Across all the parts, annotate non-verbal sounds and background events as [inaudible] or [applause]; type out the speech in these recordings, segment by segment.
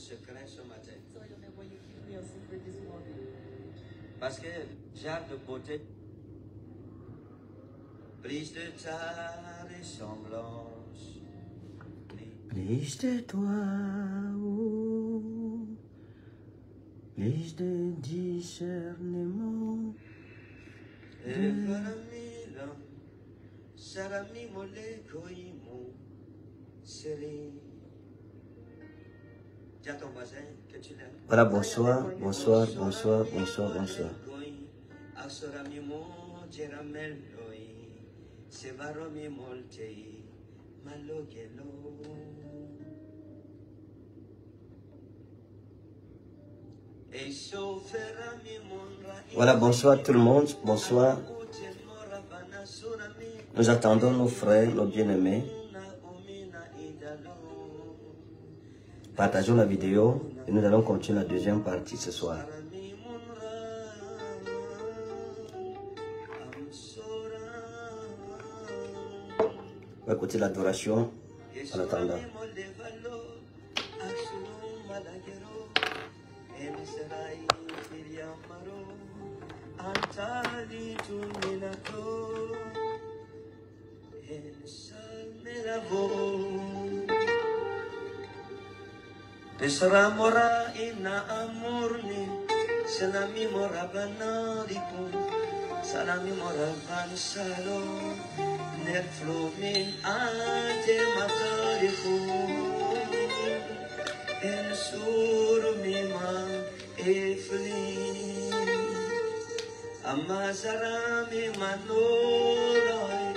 secret ce matin. Tell your neighbor you keep me a secret this morning. Parce que genre de beauté, brise de ta ressemblance. Plus de toi, oh, plus de discernement. Et paramila, sarami seri. Dis à ton voisin que tu l'aimes. Voilà, bonsoir, bonsoir, bonsoir, bonsoir, bonsoir. E Voilà, bonsoir tout le monde, bonsoir. Nous attendons nos frères, nos bien-aimés. Partageons la vidéo et nous allons continuer la deuxième partie ce soir. On va écouter l'adoration en attendant. Pesaramora ina amurni, salami mora banalikum, salami mora bansalo, nel flumin ante matarikum. En surumima efli, amazarami manuloi,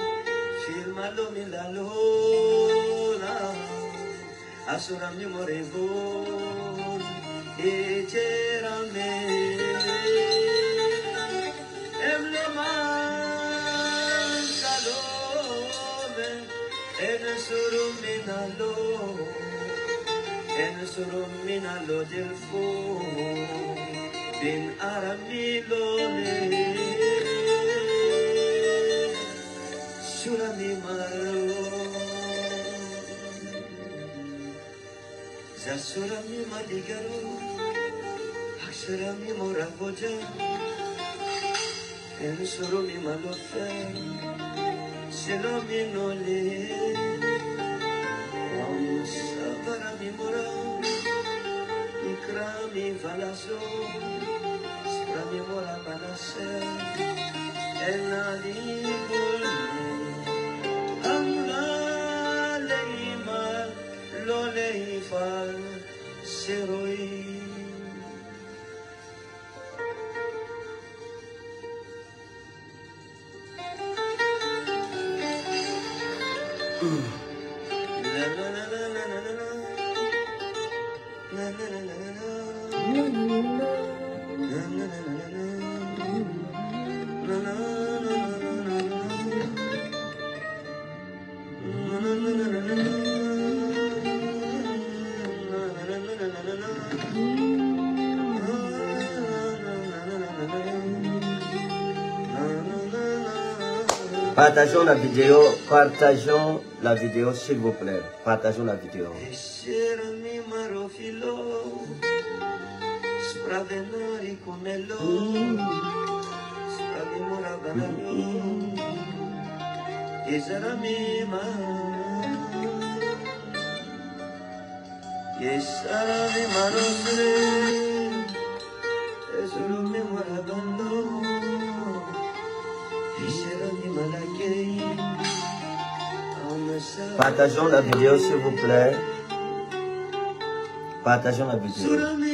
firmalumi laloi. Asura mi morevo e c'era me e le manca l'ove e ne surumina lo e ne surumina lo del Kasuranim adigaro, haksuranim oravoja, ensurunim alofe, selamin ole. Sabaranim ora, ikranim valazo, spranim ora balase, enadim Partageons la vidéo, partageons la vidéo s'il vous plaît. Partageons la vidéo. Essermi marofilo, Partageons la vidéo s'il vous plaît. Partageons la vidéo.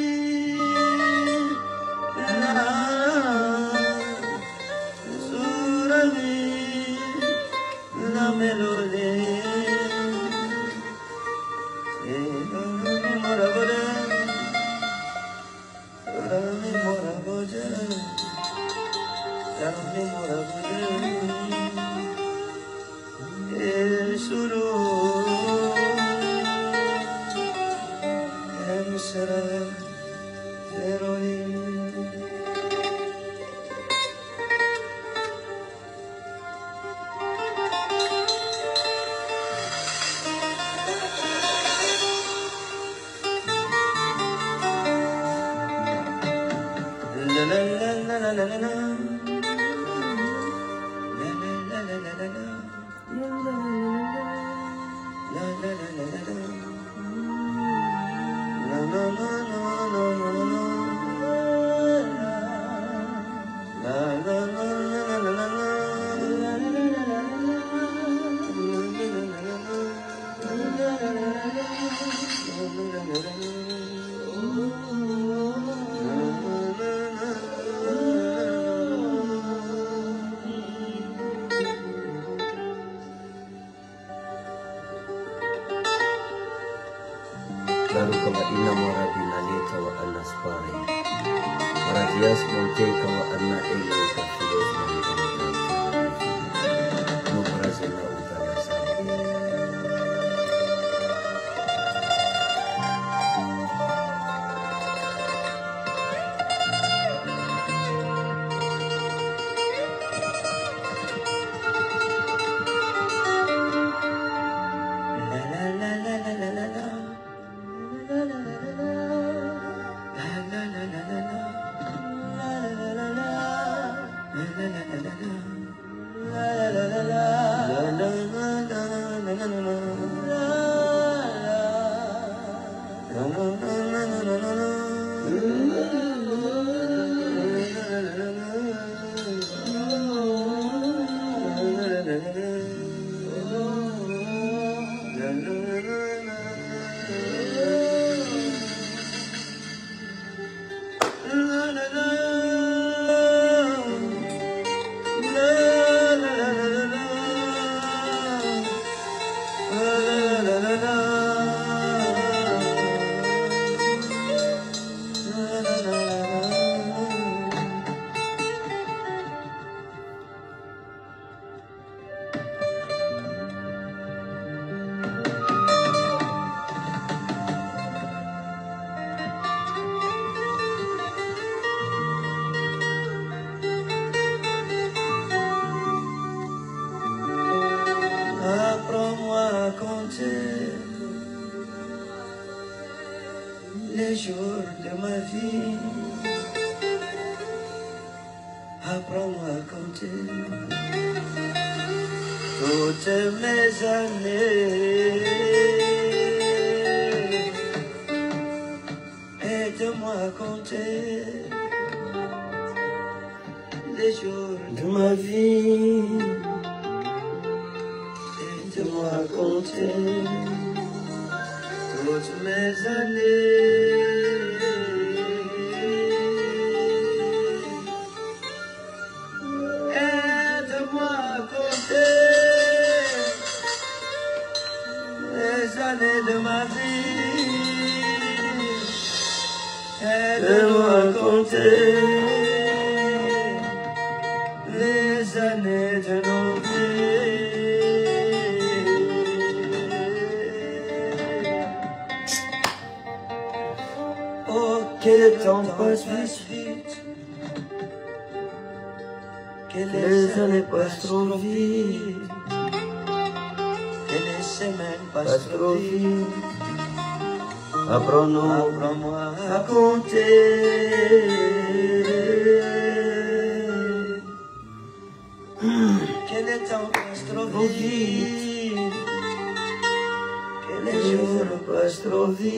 Δεν είσαι μεν παστροφή Απρόνο βρωμό ακούτε Και δεν τα παστροφή Και δεν γιώρο παστροφή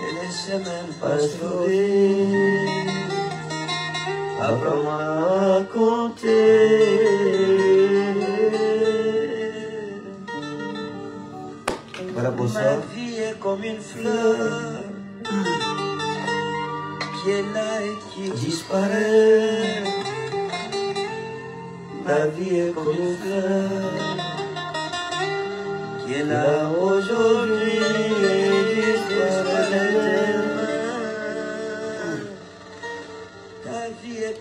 Δεν είσαι μεν παστροφή À compter. Voilà, Ma bonsoir. vie est comme une fleur qui est là et qui disparaît. Ma vie est comme une fleur qui est là aujourd'hui et disparaît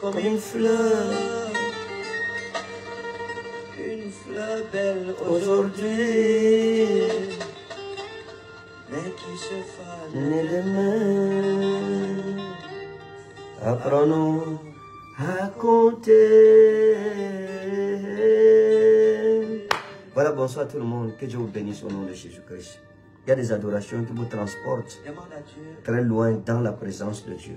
comme une fleur, une fleur belle aujourd'hui mais qui se fane demain, apprenons à compter. Voilà, bonsoir tout le monde. Que Dieu vous bénisse au nom de Jésus-Christ. Il y a des adorations qui vous transportent très loin dans la présence de Dieu.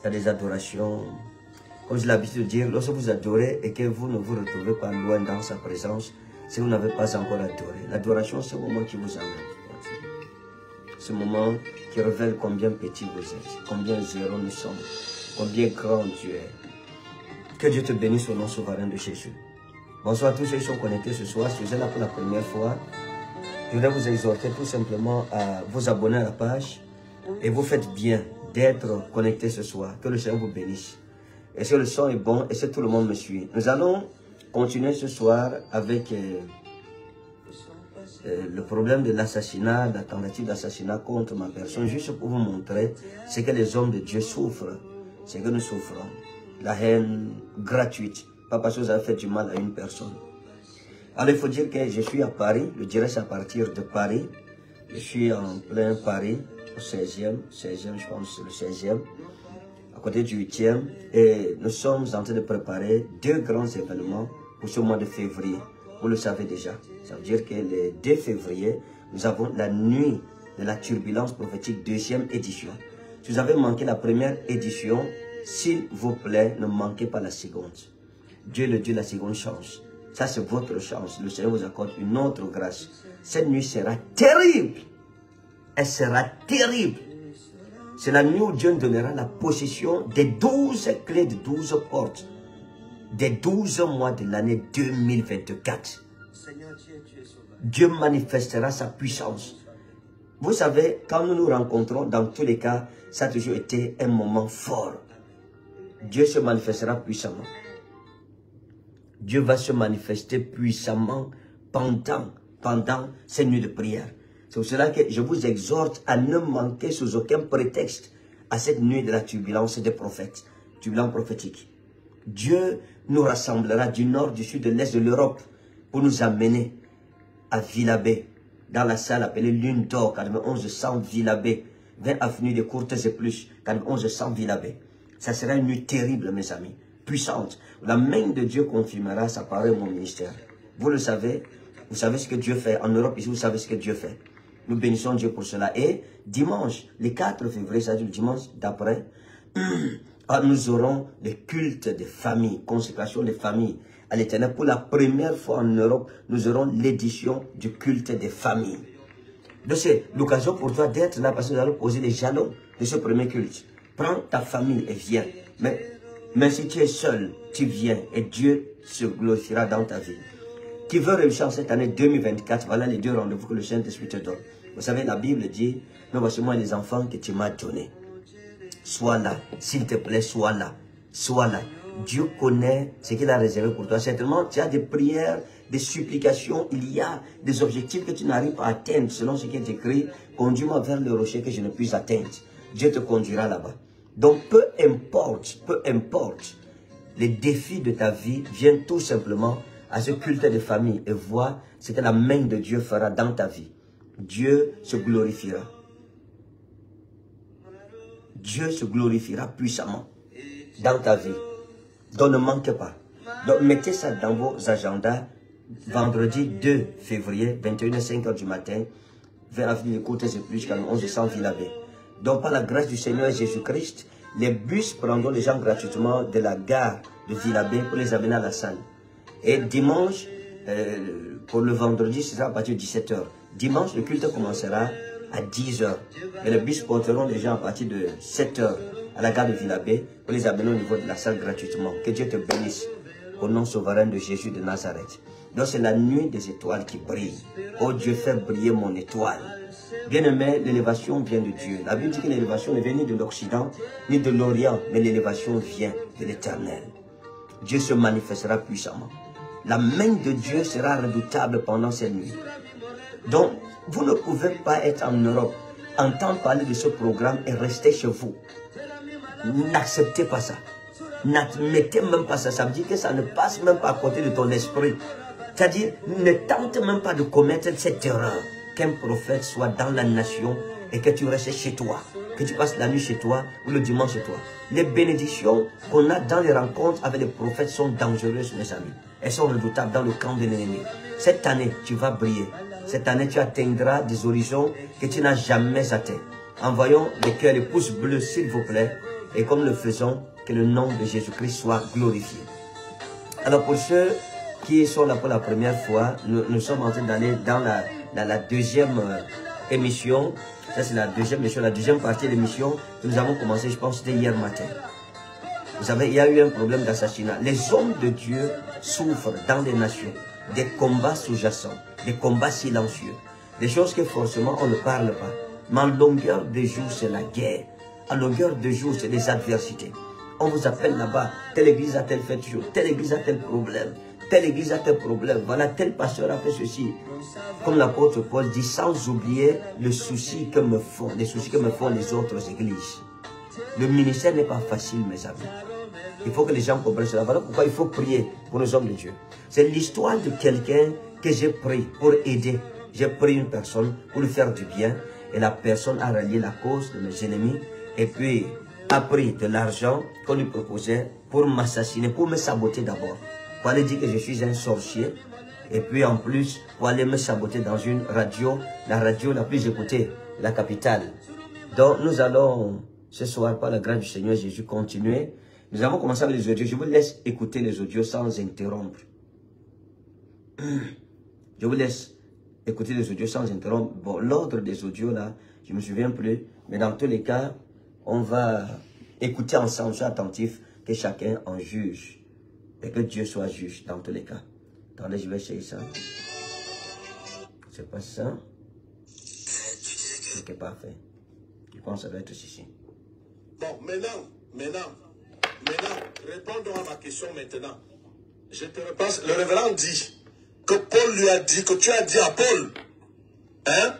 Il y a des adorations, comme j'ai l'habitude de dire, lorsque vous adorez et que vous ne vous retrouvez pas loin dans sa présence, si vous n'avez pas encore adoré. L'adoration, c'est le moment qui vous emmène. Ce moment qui révèle combien petit vous êtes, combien zéro nous sommes, combien grand Dieu est. Que Dieu te bénisse au nom souverain de Jésus. Bonsoir à tous ceux qui sont connectés ce soir. Si vous êtes là pour la première fois, je voudrais vous exhorter tout simplement à vous abonner à la page et vous faites bien d'être connectés ce soir. Que le Seigneur vous bénisse. Et si le son est bon? Et si tout le monde me suit, nous allons continuer ce soir avec euh, euh, le problème de l'assassinat, la tentative d'assassinat contre ma personne, juste pour vous montrer ce que les hommes de Dieu souffrent, ce que nous souffrons. La haine gratuite, pas parce que vous avez fait du mal à une personne. Alors il faut dire que je suis à Paris, le direct à partir de Paris. Je suis en plein Paris, au 16e, 16e, je pense, le 16e, à côté du 8e. Et nous sommes en train de préparer deux grands événements pour ce mois de février. Vous le savez déjà. Ça veut dire que le 2 février, nous avons la nuit de la turbulence prophétique, deuxième édition. Si vous avez manqué la première édition, s'il vous plaît, ne manquez pas la seconde. Dieu le Dieu la seconde chance. Ça, c'est votre chance. Le Seigneur vous accorde une autre grâce. Cette nuit sera terrible. Elle sera terrible. C'est la nuit où Dieu nous donnera la possession des douze clés de douze portes des douze mois de l'année 2024. Seigneur Dieu, tu es sauveur. Dieu manifestera sa puissance. Vous savez, quand nous nous rencontrons, dans tous les cas, ça a toujours été un moment fort. Dieu se manifestera puissamment. Dieu va se manifester puissamment pendant, pendant ces nuits de prière. C'est pour cela que je vous exhorte à ne manquer sous aucun prétexte à cette nuit de la turbulence des prophètes, turbulence prophétique. Dieu nous rassemblera du nord, du sud, de l'est de l'Europe pour nous amener à Villabé, dans la salle appelée Lune d'Or, 1100 Villabé, 20 avenues de Courtes et plus, 1100 Villabé. Ça sera une nuit terrible, mes amis, puissante. La main de Dieu confirmera sa parole mon ministère. Vous le savez, vous savez ce que Dieu fait. En Europe, ici, vous savez ce que Dieu fait. Nous bénissons Dieu pour cela. Et dimanche, le 4 février, c'est-à-dire le dimanche d'après, [clears throat] ah, nous aurons le culte des familles, consécration des familles à l'éternel. Pour la première fois en Europe, nous aurons l'édition du culte des familles. Donc c'est l'occasion pour toi d'être là parce que nous allons poser les jalons de ce premier culte. Prends ta famille et viens. Mais, mais si tu es seul, tu viens et Dieu se glorifiera dans ta vie. Qui veut réussir en cette année 2024, voilà les deux rendez-vous que le Saint-Esprit te donne. Vous savez, la Bible dit, mais voici moi les enfants que tu m'as donnés. Sois là, s'il te plaît, sois là. Sois là. Dieu connaît ce qu'il a réservé pour toi. Certainement, tu as des prières, des supplications, il y a des objectifs que tu n'arrives pas à atteindre selon ce qui est écrit. Conduis-moi vers le rocher que je ne puisse atteindre. Dieu te conduira là-bas. Donc, peu importe, peu importe, les défis de ta vie viennent tout simplement à ce culte de famille et vois ce que la main de Dieu fera dans ta vie. Dieu se glorifiera. Dieu se glorifiera puissamment dans ta vie. Donc ne manquez pas. Donc mettez ça dans vos agendas. Vendredi 2 février, 21h 5 h du matin, vers Avenue de Côte et plus jusqu'à 1100 Villabé. Donc par la grâce du Seigneur Jésus-Christ, les bus prendront les gens gratuitement de la gare de Villabé pour les amener à la salle. Et dimanche, euh, pour le vendredi, c'est à partir de 17h. Dimanche, le culte commencera à 10h. Et les bus porteront gens à partir de 7h à la gare de Villabé pour les amener au niveau de la salle gratuitement. Que Dieu te bénisse au nom souverain de Jésus de Nazareth. Donc c'est la nuit des étoiles qui brille. Oh Dieu, fais briller mon étoile. Bien-aimé, l'élévation vient de Dieu. La Bible dit que l'élévation ne vient ni de l'Occident, ni de l'Orient, mais l'élévation vient de l'Éternel. Dieu se manifestera puissamment. La main de Dieu sera redoutable pendant cette nuit. Donc, vous ne pouvez pas être en Europe, entendre parler de ce programme et rester chez vous. N'acceptez pas ça. N'admettez même pas ça. Ça veut dire que ça ne passe même pas à côté de ton esprit. C'est-à-dire, ne tente même pas de commettre cette erreur. Qu'un prophète soit dans la nation et que tu restes chez toi. Que tu passes la nuit chez toi ou le dimanche chez toi. Les bénédictions qu'on a dans les rencontres avec les prophètes sont dangereuses, mes amis. elles sont redoutables dans le camp de l'ennemi. Cette année, tu vas briller. Cette année, tu atteindras des horizons que tu n'as jamais atteints. Envoyons des cœurs, des pouces bleus, s'il vous plaît. Et comme le faisons, que le nom de Jésus-Christ soit glorifié. Alors pour ceux qui sont là pour la première fois, nous, sommes en train d'aller dans la, dans la deuxième euh, émission. Ça c'est la deuxième émission, la deuxième partie de l'émission. Nous avons commencé, je pense, c'était hier matin. Vous savez, il y a eu un problème d'assassinat. Les hommes de Dieu souffrent dans les nations des combats sous-jacents, des combats silencieux, des choses que forcément on ne parle pas. Mais en longueur de jour, c'est la guerre. En longueur de jour, c'est des adversités. On vous appelle là-bas, telle église a tel fait jour, telle église a tel problème, telle église a tel problème, voilà, tel pasteur a fait ceci. Comme l'apôtre Paul dit, sans oublier le souci que me font, les soucis que me font les autres églises. Le ministère n'est pas facile, mes amis. Il faut que les gens comprennent cela. Voilà pourquoi il faut prier pour les hommes de Dieu. C'est l'histoire de quelqu'un que j'ai pris pour aider. J'ai pris une personne pour lui faire du bien et la personne a rallié la cause de mes ennemis et puis a pris de l'argent qu'on lui proposait pour m'assassiner, pour me saboter d'abord. Pour aller dire que je suis un sorcier et puis en plus pour aller me saboter dans une radio, la radio la plus écoutée, la capitale. Donc nous allons ce soir, par la grâce du Seigneur Jésus, continuer. Nous avons commencé les audios. Je vous laisse écouter les audios sans interrompre. [clears throat] Je vous laisse écouter les audios sans interrompre. Bon, l'ordre des audios, là, je ne me souviens plus. Mais dans tous les cas, on va écouter ensemble, sois attentif, que chacun en juge. Et que Dieu soit juge dans tous les cas. Attendez, je vais essayer ça. C'est pas ça. Ok, parfait. Je pense que ça doit être ici. Bon, maintenant, maintenant, maintenant, répondons à ma question maintenant. Je te réponds. Le révérend dit que Paul lui a dit, que tu as dit à Paul, hein,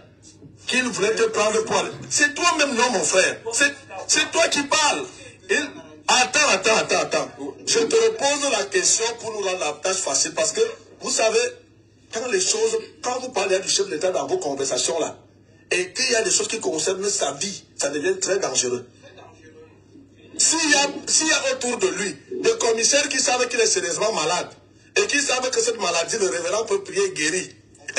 qu'il voulait te prendre pour. C'est toi-même, non, mon frère. C'est c'est toi qui parles. Attends, attends, attends, attends. Je te repose la question pour nous rendre la tâche facile parce que, vous savez, quand les choses, quand vous parlez du chef de l'État dans vos conversations là, et qu'il y a des choses qui concernent sa vie, ça devient très dangereux. S'il y, a, y a autour de lui des commissaires qui savent qu'il est sérieusement malade et qui savent que cette maladie, le révérend peut prier guéri,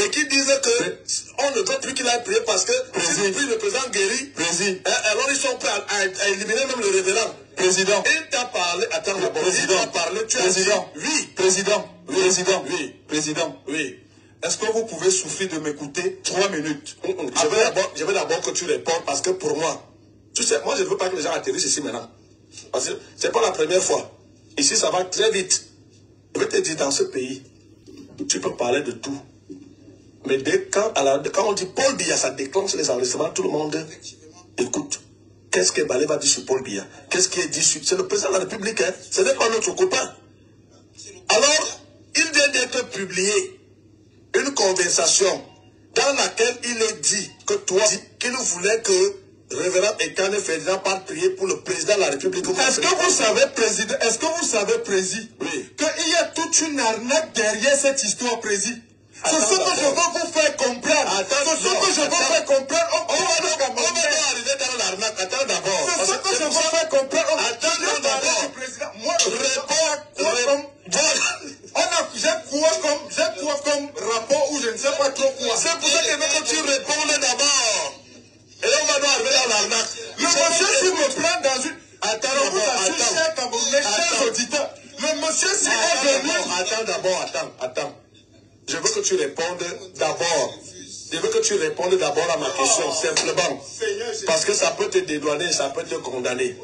et qui disent que on ne veut plus qu'il aille prier parce que prie le président guéri, eh, alors ils sont prêts à, à- à éliminer même le révérend. Président. Il t'a parlé, attends il Président. t'a parlé, tu as Président. dit, oui, Président, Oui. président, Oui. président. oui. Est-ce que vous pouvez souffrir de m'écouter trois minutes? Mm, mm. Je veux d'abord, je veux d'abord que tu répondes parce que pour moi, tu sais, moi je ne veux pas que les gens atterrissent ici maintenant. Parce que c'est pas la première fois. Ici, ça va très vite. Je vais te dire, dans ce pays, tu peux parler de tout. Mais dès quand, quand on dit Paul Biya, ça déclenche les enregistrements, tout le monde écoute. Qu'est-ce que Balé va dire sur Paul Biya? Qu'est-ce qui est dit sur... C'est le président de la République, hein. ce n'est pas notre copain. Alors, il vient d'être publié une conversation dans laquelle il est dit que toi, qu'il voulait que révérend Ekane Ferdinand parte prier pour le président de la République. Est-ce que vous savez, président, est-ce que vous savez, président, Oui. qu'il y a toute une arnaque derrière cette histoire, président? C'est ce que je veux vous répondes d'abord à ma question, simplement. Parce que ça peut te dédouaner, ça peut te condamner.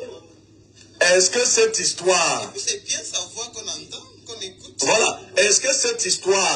Est-ce que cette histoire, C'est bien savoir qu'on entend, qu'on écoute. voilà, est-ce que cette histoire,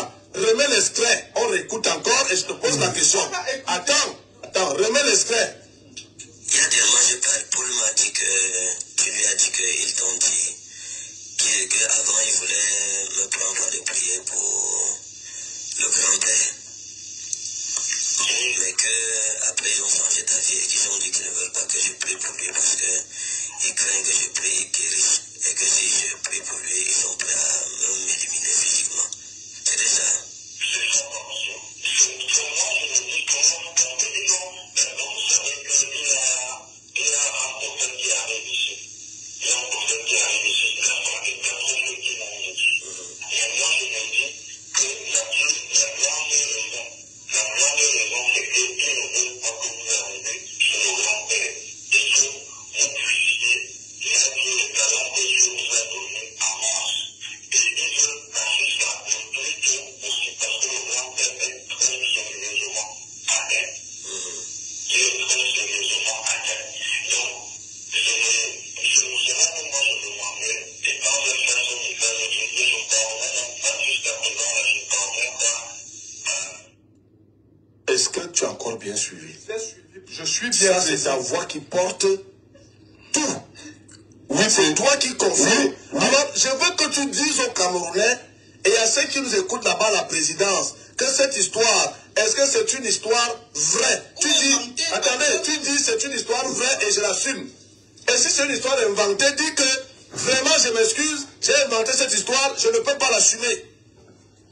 je ne peux pas l'assumer.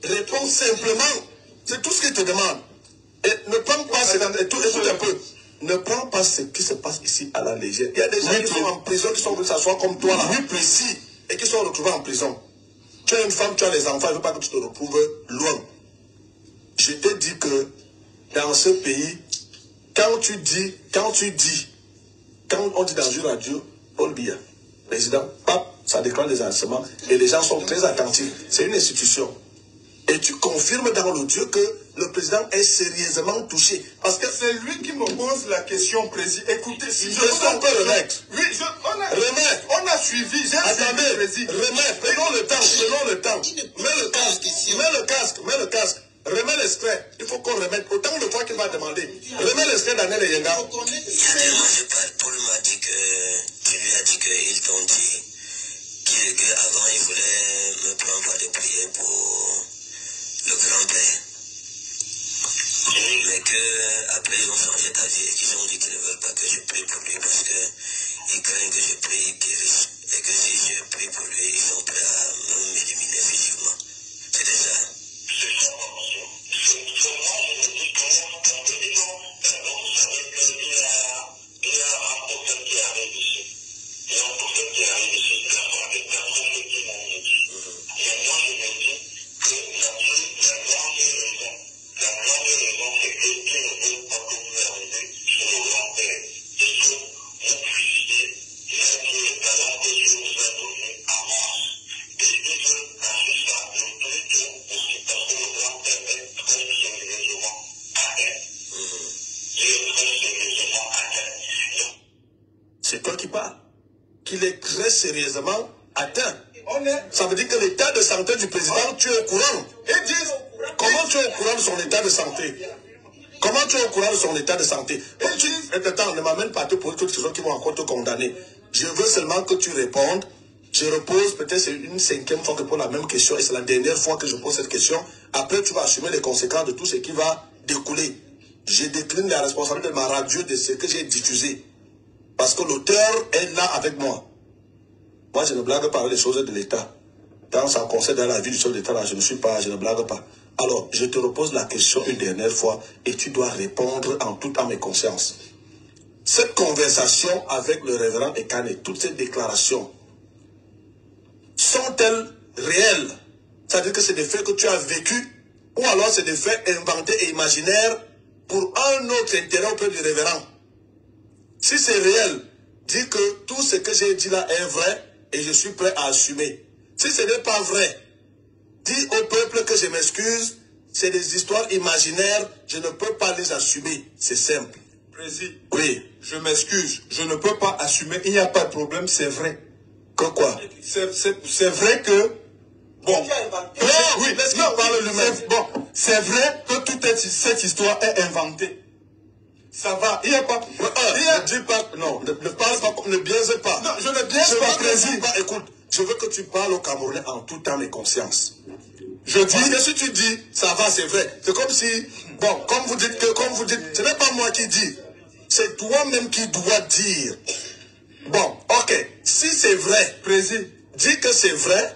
Réponds simplement. C'est tout ce qu'il te demande. Et ne prends pas, ce- un peu. Ne prends pas ce qui se passe ici à la légère. Il y a des gens Oui, qui sont en prison, qui sont venus s'asseoir comme toi là, oui, précis, et qui sont retrouvés en prison. Tu as une femme, tu as des enfants, il ne veut pas que tu te retrouves loin. Je te dis que dans ce pays, quand tu dis, quand tu dis, quand on dit dans une radio, Paul Biya, président, pape, ça déclenche des enseignements et les gens sont très attentifs. C'est une institution. Et tu confirmes dans l'audio que le président est sérieusement touché. Parce que C'est lui qui me pose la question, président. Écoutez, si je qu'on peut entends- remettre Oui, je, on, a, Remets. on a suivi. J'ai Attendez, président. remets, prenons le temps, prenons le temps. Mets le casque, mets le casque, mets le casque. Remets l'extrait. Il faut qu'on remette autant de fois qu'il va demander. Remets l'extrait d'Anel et Yenga. Il y a des mois, je parle. Paul m'a dit que tu lui as dit qu'ils t'ont dit qu'il- qu'avant il voulait me prendre de prier pour le grand père. Mais que après ils ont changé d'avis et qu'ils ont dit qu'ils ne veulent pas que je prie pour lui parce que ils craignent que je prie. Et que si je prie pour lui, ils sont prêts à m'éliminer physiquement. C'était ça. C'est ça, euh, y a, un qui Qu'il est très sérieusement atteint. Ça veut dire que l'état de santé du président, tu es au courant? Et Comment tu es au courant de son état de santé? Comment tu es au courant de son état de santé? Comme tu attends, ne m'amène pas à te poser toutes les choses qui vont encore te condamner. Je veux seulement que tu répondes. Je repose peut-être c'est une cinquième fois que je pose la même question et c'est la dernière fois que je pose cette question. Après, tu vas assumer les conséquences de tout ce qui va découler. Je décline la responsabilité de ma radio de ce que j'ai diffusé. Parce que l'auteur est là avec moi. Moi, je ne blague pas avec les choses de l'État. Quand ça concerne dans la vie du chef d'État, là, je ne suis pas, je ne blague pas. Alors, je te repose la question une dernière fois et tu dois répondre en toute âme et conscience. Cette conversation avec le révérend Ekane, toutes ces déclarations, sont-elles réelles? C'est-à-dire que c'est des faits que tu as vécus ou alors c'est des faits inventés et imaginaires pour un autre intérêt auprès du révérend? Si c'est réel, dis que tout ce que j'ai dit là est vrai et je suis prêt à assumer. Si ce n'est pas vrai, dis au peuple que je m'excuse, c'est des histoires imaginaires, je ne peux pas les assumer. C'est simple. président, Oui. je m'excuse. Je ne peux pas assumer. Il n'y a pas de problème, c'est vrai. Que quoi? C'est vrai que. Bon. Non, oui, c'est- Bon, c'est vrai que toute cette histoire est inventée. Ça va. Il n'y a pas. Euh, il y a- ne dis pas, non, ne, ne parle pas, ne biaise pas. Non, je ne biaise pas, président. écoute, je veux que tu parles au Camerounais en toute âme et conscience. Je Parce dis. que si tu dis, ça va, c'est vrai. C'est comme si, bon, comme vous dites que, comme vous dites, ce n'est pas moi qui dis. C'est toi-même qui dois dire. Bon, ok. Si c'est vrai, Président. dis que c'est vrai.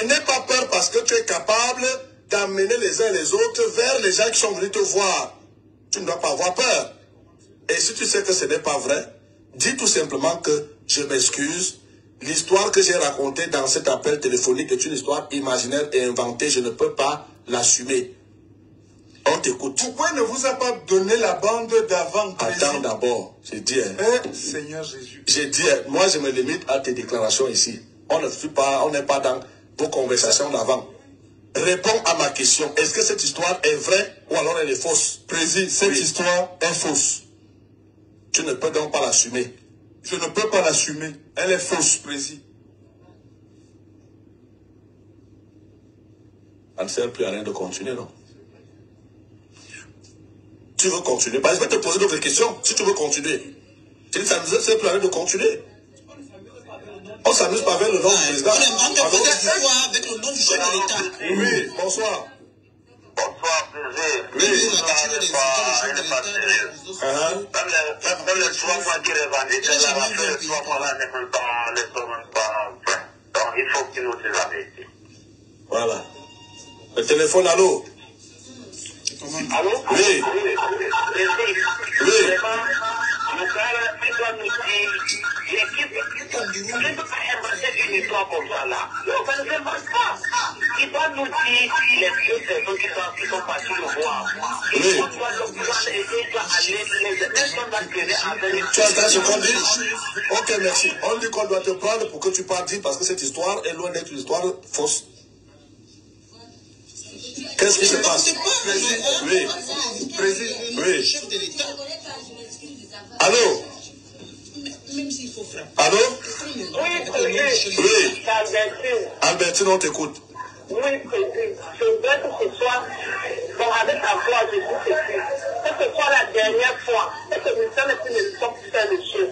Et n'aie pas peur parce que tu es capable d'amener les uns et les autres vers les gens qui sont venus te voir. Tu ne dois pas avoir peur. Et si tu sais que ce n'est pas vrai, dis tout simplement que je m'excuse. L'histoire que j'ai racontée dans cet appel téléphonique est une histoire imaginaire et inventée. Je ne peux pas l'assumer. On t'écoute. Pourquoi ne vous a pas donné la bande d'avant, Attends d'abord. J'ai dit, hein. Eh, Seigneur Jésus. j'ai dit, hein, moi je me limite à tes déclarations ici. On ne suit pas, on n'est pas dans vos conversations d'avant. Réponds à ma question. Est-ce que cette histoire est vraie ou alors elle est fausse? Président, cette Oui. histoire est fausse. Tu ne peux donc pas l'assumer. Je ne peux pas l'assumer. Elle est fausse, président. Ça ne sert plus à rien de continuer, non? Tu veux continuer? Bah, Je vais te poser d'autres questions si tu veux continuer. Tu dis, ça nous c'est plus de continuer. On s'amuse pas avec le nom du président. On est en train de faire avec le nom du chef de l'État. Oui, bonsoir. Bonsoir, baiser. Oui? Même les, trois mois qui revendiquent les trois mois là n'est même pas, ne sont pas vrais. Donc, il faut qu'il nous dise la vérité. Voilà. Le téléphone, allô? Allô? Oui. Oui. Oui. Nous dire, l'équipe, je ne peux pas inventer une histoire comme ça là. Non, ça ne s'invente pas. Il doit nous dire les deux personnes qui sont, qui sont parties le voir. Et doit aller, les personnes avec Tu ce qu'on dit Ok, merci. On dit qu'on doit te prendre pour que tu parles dire parce que cette histoire est loin d'être une histoire fausse. Qu'est-ce qui se passe? Oui. Président, Oui. Allô même s'il faut frapper. Allô Oui. Oui. Albertine. Albertine, on t'écoute. Oui, président. Je voudrais que ce soit, bon, avec ta voix, je dis ceci, que ce soit la dernière fois, et que sommes une émission pour faire le jeu.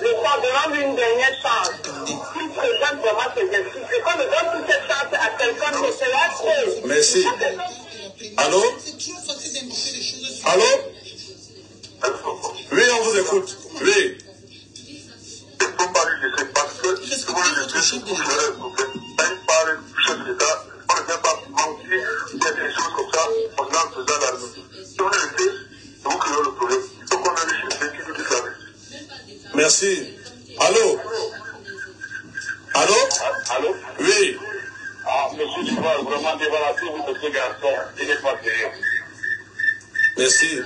Le soir, demande une dernière chance. S'il présente vraiment ses excuses, c'est qu'on ne donne toute cette chance à quelqu'un de cela trop. Merci. Allô choses. Allô Oui, on vous écoute. Oui. Faut parler de ce parce que de l'État. Quand il parle du chef d'État, on ne vient pas mentir, a des choses comme ça, on a faisant la Si on le fait, vous créez le problème. Faut qu'on ait le chef qui nous dit. Merci. Allô? Allô? Allô? Oui. Ah, monsieur Duval, vraiment débarrassez-vous de ce garçon. Il n'est pas sérieux. Merci.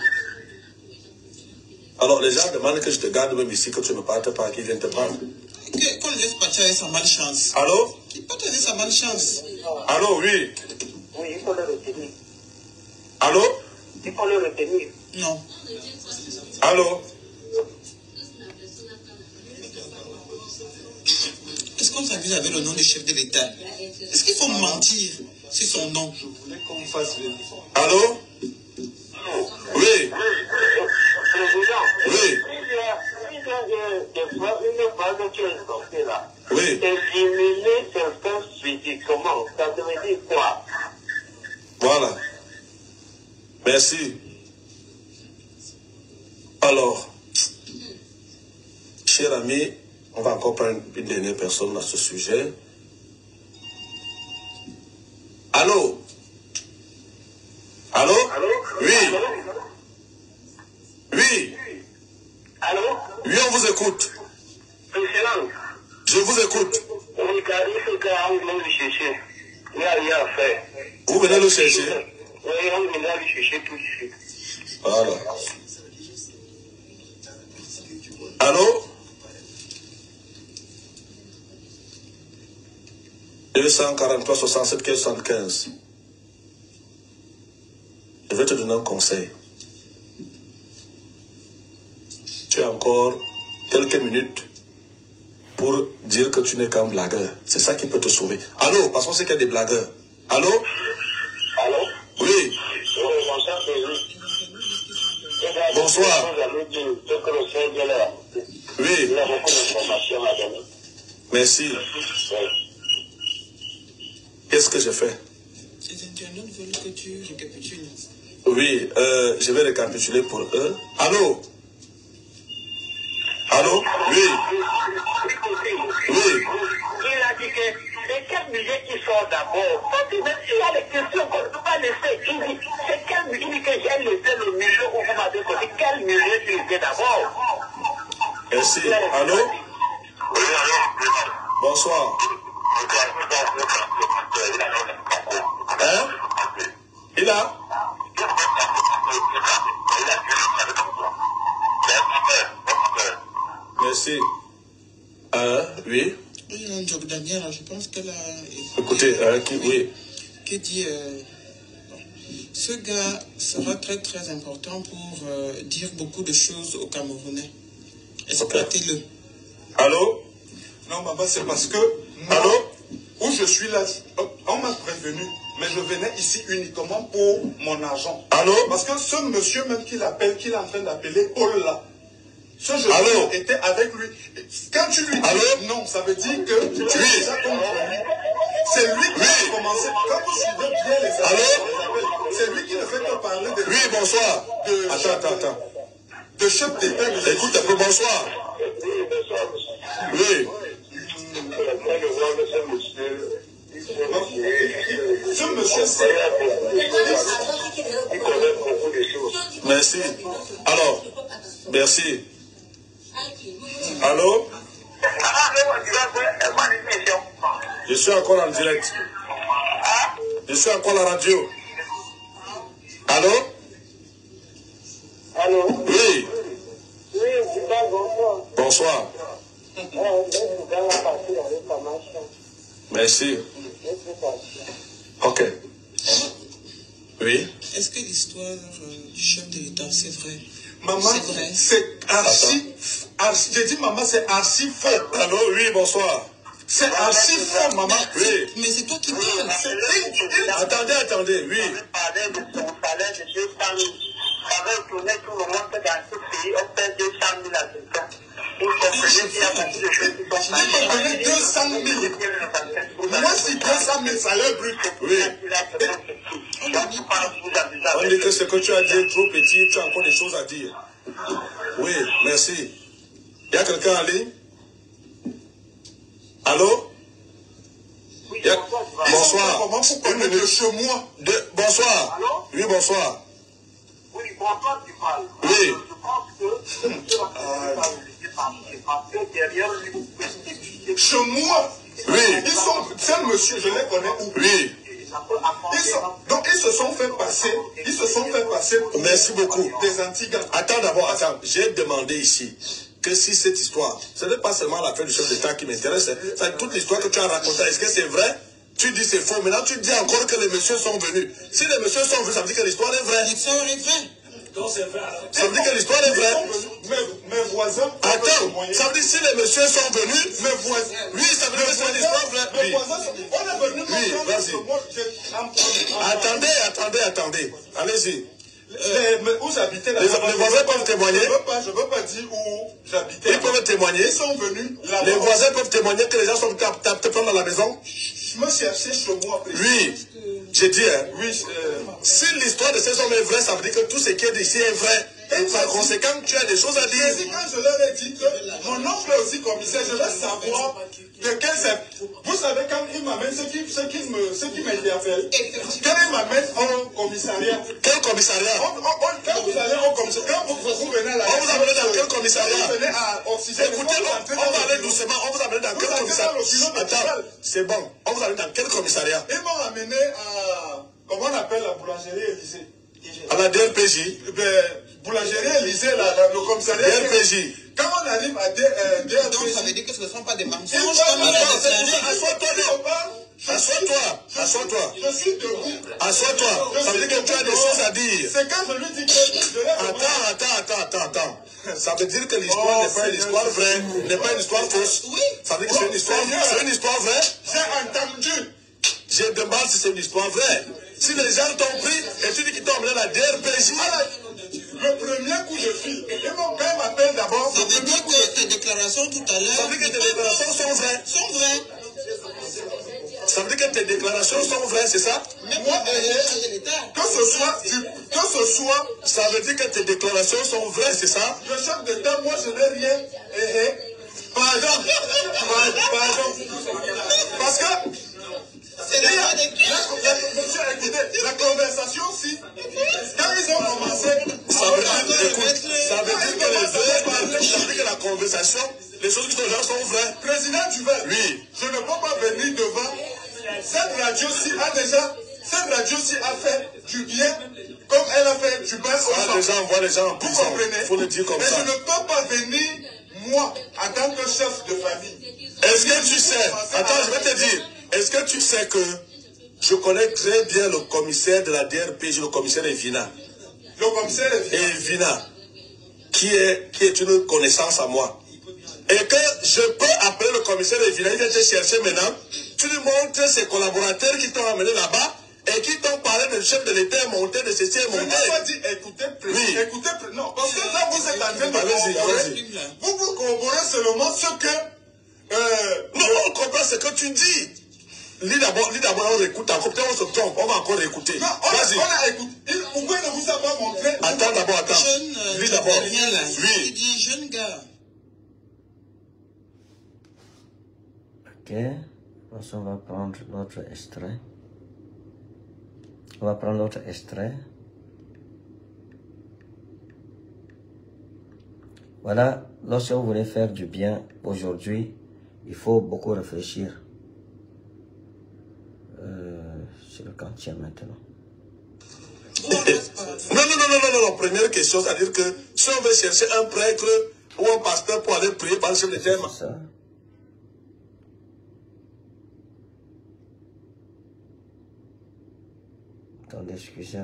Alors, les gens demandent que je te garde même ici, que tu ne partes pas, qu'ils viennent te prendre. Que- Qu'on le laisse partir avec sa malchance. Allô? Qu'il parte avec sa malchance? Allô, oui. Oui, il faut le retenir. Allô? Il faut le retenir. Non. Allô? Est-ce qu'on s'amuse avec le nom du chef de l'État? Est-ce qu'il faut mentir sur son nom? Allô Oui. Président, Oui. il y a, il y a des, des phrases, une phrase qui est sortie là. Oui. Éliminer certains physiquement, ça veut dire quoi Voilà. Merci. Alors, cher ami, on va encore prendre une dernière personne à ce sujet. Allô Allô Allô Oui. Allô Oui. Allô Oui, on vous écoute. Président, Je vous écoute. oui, car il faut qu'on vienne le chercher. Il n'y a rien à faire. Vous venez le chercher. Oui, on vient le chercher tout de suite. Voilà. Allô 243 67 75. Je vais te donner un conseil. Tu as encore quelques minutes pour dire que tu n'es qu'un blagueur. C'est ça qui peut te sauver. Allô, parce qu'on sait qu'il y a des blagueurs. Allô? Allô? Oui. Bonsoir. Oui. Merci. Qu'est-ce que je fais Les internautes veulent que tu récapitules. Oui, euh, je vais récapituler pour eux. Allô? Allô? Oui, oui. Il a dit que c'est quel musée qui sort d'abord? Parce que même s'il y a des questions qu'on ne peut pas laisser, il dit c'est quel musée Il dit que j'ai laissé le musée où vous m'avez posé? Quel musée tu étais d'abord? Merci. Allô? Oui, allô? Bonsoir. Hein? Il a Merci. Euh, oui. Il y a un job Daniel, je pense qu'elle a. Écoutez, euh, qui, oui. qui dit euh, ce gars sera très très important pour euh, dire beaucoup de choses aux Camerounais. Exploitez-le. Allô? Non, maman, c'est parce que Allô? Où je suis là, on m'a prévenu mais je venais ici uniquement pour mon argent. Allô? Parce que ce monsieur même qu'il appelle, qu'il est en train d'appeler Paul là, ce jeune Allô? était avec lui. Quand tu lui dis Allô non, ça veut dire que tu es Oui. déjà contre lui. C'est lui qui Oui. a commencé. Quand vous suivez bien les appels, c'est lui qui ne fait que parler de, Oui, bonsoir. de, Attends, attends, attends. de chef d'État. mais- Écoute un peu, bonsoir. Oui. Ce monsieur, Merci. Alors, merci. Allô? Je suis encore en direct. Je suis encore à la radio. Allô? Allô? Oui. Bonsoir. Machin. Merci. Ok. Oui. Est-ce que l'histoire euh, du chef de l'État, c'est vrai? Maman, C'est vrai. c'est archi, archi- j'ai dit maman, c'est archi faux. Allô? Oui, bonsoir. C'est archi faux, maman. Oui. Mais c'est toi qui parles. Attendez, attendez. Oui. parlait de son salaire de 200 000. Ça veut tourner tout le monde dans ce pays, on paie 200 000 à quelqu'un. Vous comprenez qu'il y a beaucoup de choses qui sont Il me donnait 200 000. Moi, si 200 000 salaire brut. Oui. On dit que ce que tu as dit est trop petit, tu as encore des choses à dire. Oui, merci. Il y a quelqu'un en ligne? Allô? Y a- Bonsoir. Comment vous Une connaissez minute. chez moi De- Bonsoir. Allô Oui, bonsoir. Oui, bonsoir, tu parles. Oui. Je pense que [laughs] Chez moi Oui. Ils sont, c'est le monsieur, je les connais où? Oui. Ils sont, Donc ils se sont fait passer, ils se sont fait passer pour Merci beaucoup. des antigans. Attends d'abord, attends. J'ai demandé ici que si cette histoire, ce n'est pas seulement l'affaire du chef d'État qui m'intéresse, c'est toute l'histoire que tu as racontée. Est-ce que c'est vrai? Tu dis c'est faux. Maintenant, tu dis encore que les messieurs sont venus. Si les messieurs sont venus, ça veut dire que l'histoire est vraie. L'histoire est vraie. Ça veut dire que l'histoire est vraie. venus. Mes, mes voisins Attends, ça veut dire si les messieurs sont venus, Mes voisins. oui, ça veut dire que c'est une histoire vraie. Mes Oui. voisins sont- On est venu Oui, vas-y. Attendez, attendez, attendez. Allez-y. Les- mais où j'habitais là Les- les voisins peuvent témoigner. Je ne veux pas, je veux pas dire où j'habitais. Ils peuvent témoigner. Ils sont venus Les voisins peuvent témoigner que les gens sont tap- tap- te prendre dans la maison. Je me cherchais chez moi. Oui, j'ai dit, hein. Oui, euh, Si l'histoire de ces hommes est vraie, ça veut dire que tout ce qui est d'ici est vrai. Et par conséquent, tu as des choses à dire. quand je leur ai dit que mon oncle est aussi commissaire, je veux savoir de quel c'est. Vous savez, quand il m'amène, ce qui, ce qui me, ce qui m'interpelle, quand il m'amène au commissariat, Quel commissariat? On- on- on- quand vous allez au commissariat, quand vous, vous venez à la On vous amène dans quel commissariat? Vous venez à Oxygène. Écoutez, on, on va aller doucement. On vous amène dans Vous quel commissariat? Attends, c'est bon. On vous amène dans quel commissariat? Ils m'ont amené à, comment on appelle la boulangerie Élysée À la DLPJ. Boulangerie Élysée, là, là, le commissariat. DLPJ. Quand on arrive à D- euh, Donc ça veut dire que ce ne sont pas des mensonges assois-toi, Assois-toi. Assois-toi. Je suis debout. Assois-toi. Je Ça veut dire que tu as des choses à dire. C'est quand je lui dis que Attends, attends, attends, attends, attends. Ça veut dire que l'histoire Oh, n'est pas une histoire vraie, n'est pas une histoire fausse. Oui. Ça veut dire que c'est une histoire, Seigneur. c'est une histoire vraie. J'ai entendu. Je demande si c'est une histoire vraie. Si les gens t'ont pris et tu dis qu'ils t'ont emmené la DRPJ. Le premier coup de fil. Ils m'ont quand même appelé d'abord. Ça veut dire que tes déclarations tout à l'heure ça veut dire que tes déclarations sont vraies. sont vraies. Ça veut dire que tes déclarations sont vraies, c'est ça? Mais Moi, euh. Que ce soit, que ce soit Ça veut dire que tes déclarations sont vraies, c'est ça? Le chef d'État, moi je n'ai rien. Eh, eh. Pardon. Pardon. Parce que C'est la conversation, si, quand ils ont commencé, Ça veut dire, ça veut dire que les ça veut dire que la conversation, les choses qui sont là sont vraies. président Duval, Oui. je ne peux pas venir devant. Cette radio-ci a déjà, cette radio-ci a fait du bien, comme elle a fait du Quand gens. les gens envoient les gens en Vous comprenez il faut le dire comme Mais ça. je ne peux pas venir, moi, en tant que chef de famille. Est-ce que tu sais, attends, je vais te dire, est-ce que tu sais que je connais très bien le commissaire de la DRPJ, le commissaire Evina. Le commissaire venu. Evina, qui est, qui est une connaissance à moi. Et que je peux appeler le commissaire Evina, il vient te chercher maintenant, tu lui montres ses collaborateurs qui t'ont amené là-bas, et et qui t'ont parlé de chef de l'État monté, de ceci est Je monté. n'ai pas dit écoutez. Oui. Écoutez, non, parce que là, vous êtes en train de corroborer. Vous, vous corroborez seulement ce que. Euh, Non, on comprend ce que tu dis. Lis d'abord, lis d'abord, on écoute encore. Peut-être on se trompe, on va encore écouter. non, on a, Vas-y. on a écouté. Il- Pourquoi il ne vous a pas montré Attends d'abord, attends. Jeune, euh, Lis d'abord. Il Oui. dit jeune gars. Ok. On va prendre notre extrait. On va prendre notre extrait. Voilà, lorsque vous voulez faire du bien aujourd'hui, il faut beaucoup réfléchir. Euh, c'est le quantien maintenant. Non, non, non, non, non, non, non. Première question, c'est-à-dire que si on veut chercher un prêtre ou un pasteur pour aller prier par le chef de C'est ça. Attendez, excusez.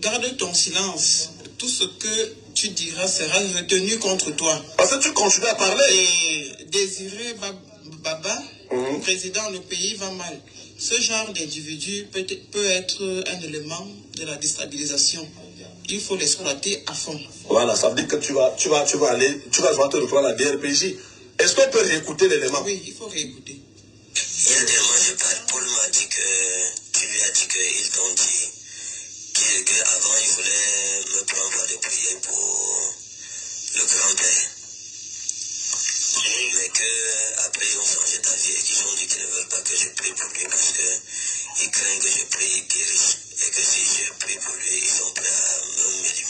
Garde ton silence. Tout ce que tu diras sera retenu contre toi. parce que tu continues à parler. Et Désiré Ba- Baba, Mhm. président, le pays va mal. Ce genre d'individu peut, peut être un élément de la déstabilisation. Il faut l'exploiter à fond. Voilà, ça veut dire que tu vas, tu vas, tu vas aller, tu vas te reprendre à la DRPJ. Est-ce qu'on peut réécouter l'élément? Oui, il faut réécouter. Il y a des mois, je parle, Paul m'a dit que tu lui as dit qu'ils t'ont dit que- qu'avant il voulait me prendre aller prier pour le grand-père. Mais que après ils ont changé d'avis et qu'ils ont dit qu'ils ne veulent pas que je prie pour lui parce que ils craignent que je prie, ils guérissent. Et que si je prie pour lui, ils sont prêts à me- m'éliminer